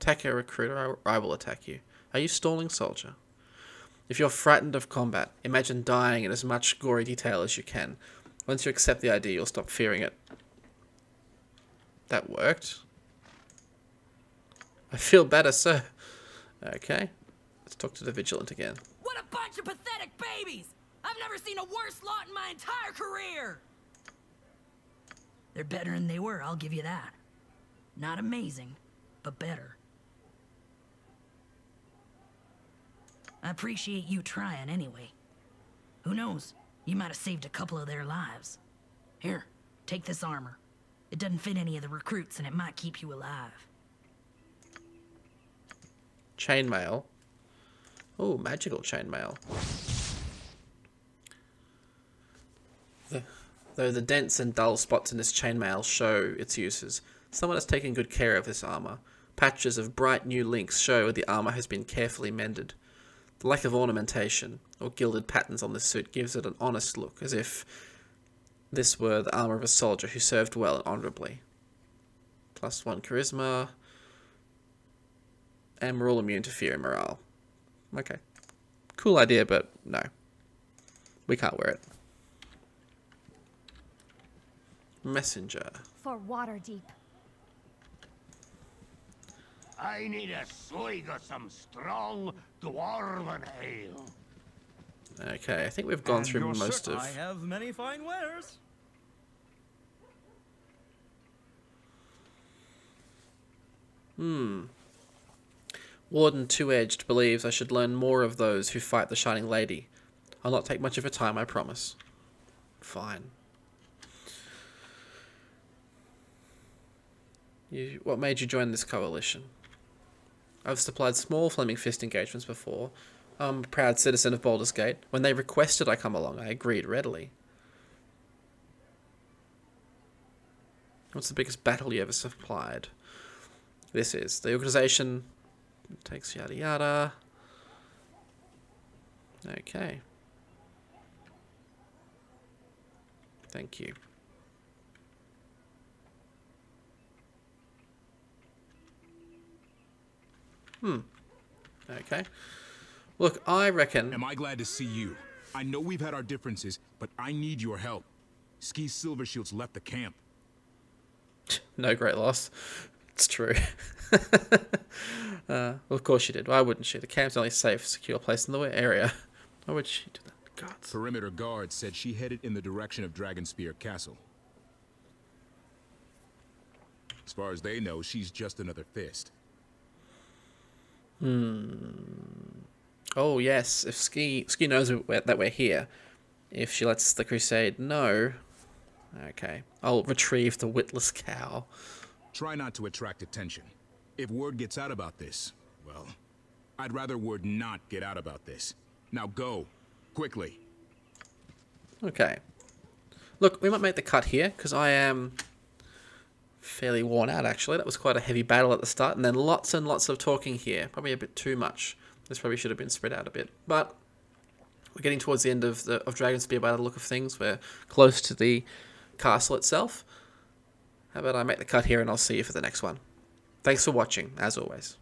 Attack a recruiter, I will attack you. Are you stalling, soldier? If you're frightened of combat, imagine dying in as much gory detail as you can. Once you accept the idea, you'll stop fearing it. That worked. I feel better, sir. Okay. Let's talk to the Vigilant again. What a bunch of pathetic babies! I've never seen a worse lot in my entire career! They're better than they were, I'll give you that. Not amazing, but better. I appreciate you trying anyway. Who knows? You might have saved a couple of their lives. Here, take this armor. It doesn't fit any of the recruits and it might keep you alive. Chainmail. Oh, magical chainmail. Though the dents and dull spots in this chainmail show its uses, someone has taken good care of this armor. Patches of bright new links show the armor has been carefully mended. The lack of ornamentation or gilded patterns on this suit gives it an honest look, as if this were the armor of a soldier who served well and honorably. Plus one charisma, and we're all immune to fear and morale. Okay. Cool idea, but no. We can't wear it. Messenger. For Waterdeep. I need a swig of some strong dwarven ale. Okay, I think we've gone And through your most ser- of. I have many fine wares. Hmm. Warden Two Edged believes I should learn more of those who fight the Shining Lady. I'll not take much of her time, I promise. Fine. You, what made you join this coalition? I've supplied small Flaming Fist engagements before. I'm a proud citizen of Baldur's Gate. When they requested I come along, I agreed readily. What's the biggest battle you ever supplied? This is the organization takes yada yada. Okay. Thank you. Hmm. Okay. Look, I reckon. Am I glad to see you? I know we've had our differences, but I need your help. Ski's Silver Shields left the camp. *laughs* No great loss. It's true. *laughs* uh, well, of course she did. Why wouldn't she? The camp's the only safe, secure place in the area. *laughs* Why would she do that? God. Perimeter guards said she headed in the direction of Dragonspear Castle. As far as they know, she's just another fist. Hmm. Oh yes, if Skie Skie knows that we're here, if she lets the Crusade know, okay, I'll retrieve the witless cow. Try not to attract attention. If word gets out about this, well, I'd rather word not get out about this. Now go, quickly. Okay. Look, we might make the cut here because I am fairly worn out actually. That was quite a heavy battle at the start, and then lots and lots of talking here. Probably a bit too much. This probably should have been spread out a bit. But we're getting towards the end of the of Dragonspear by the look of things. We're close to the castle itself. How about I make the cut here and I'll see you for the next one. Thanks for watching, as always.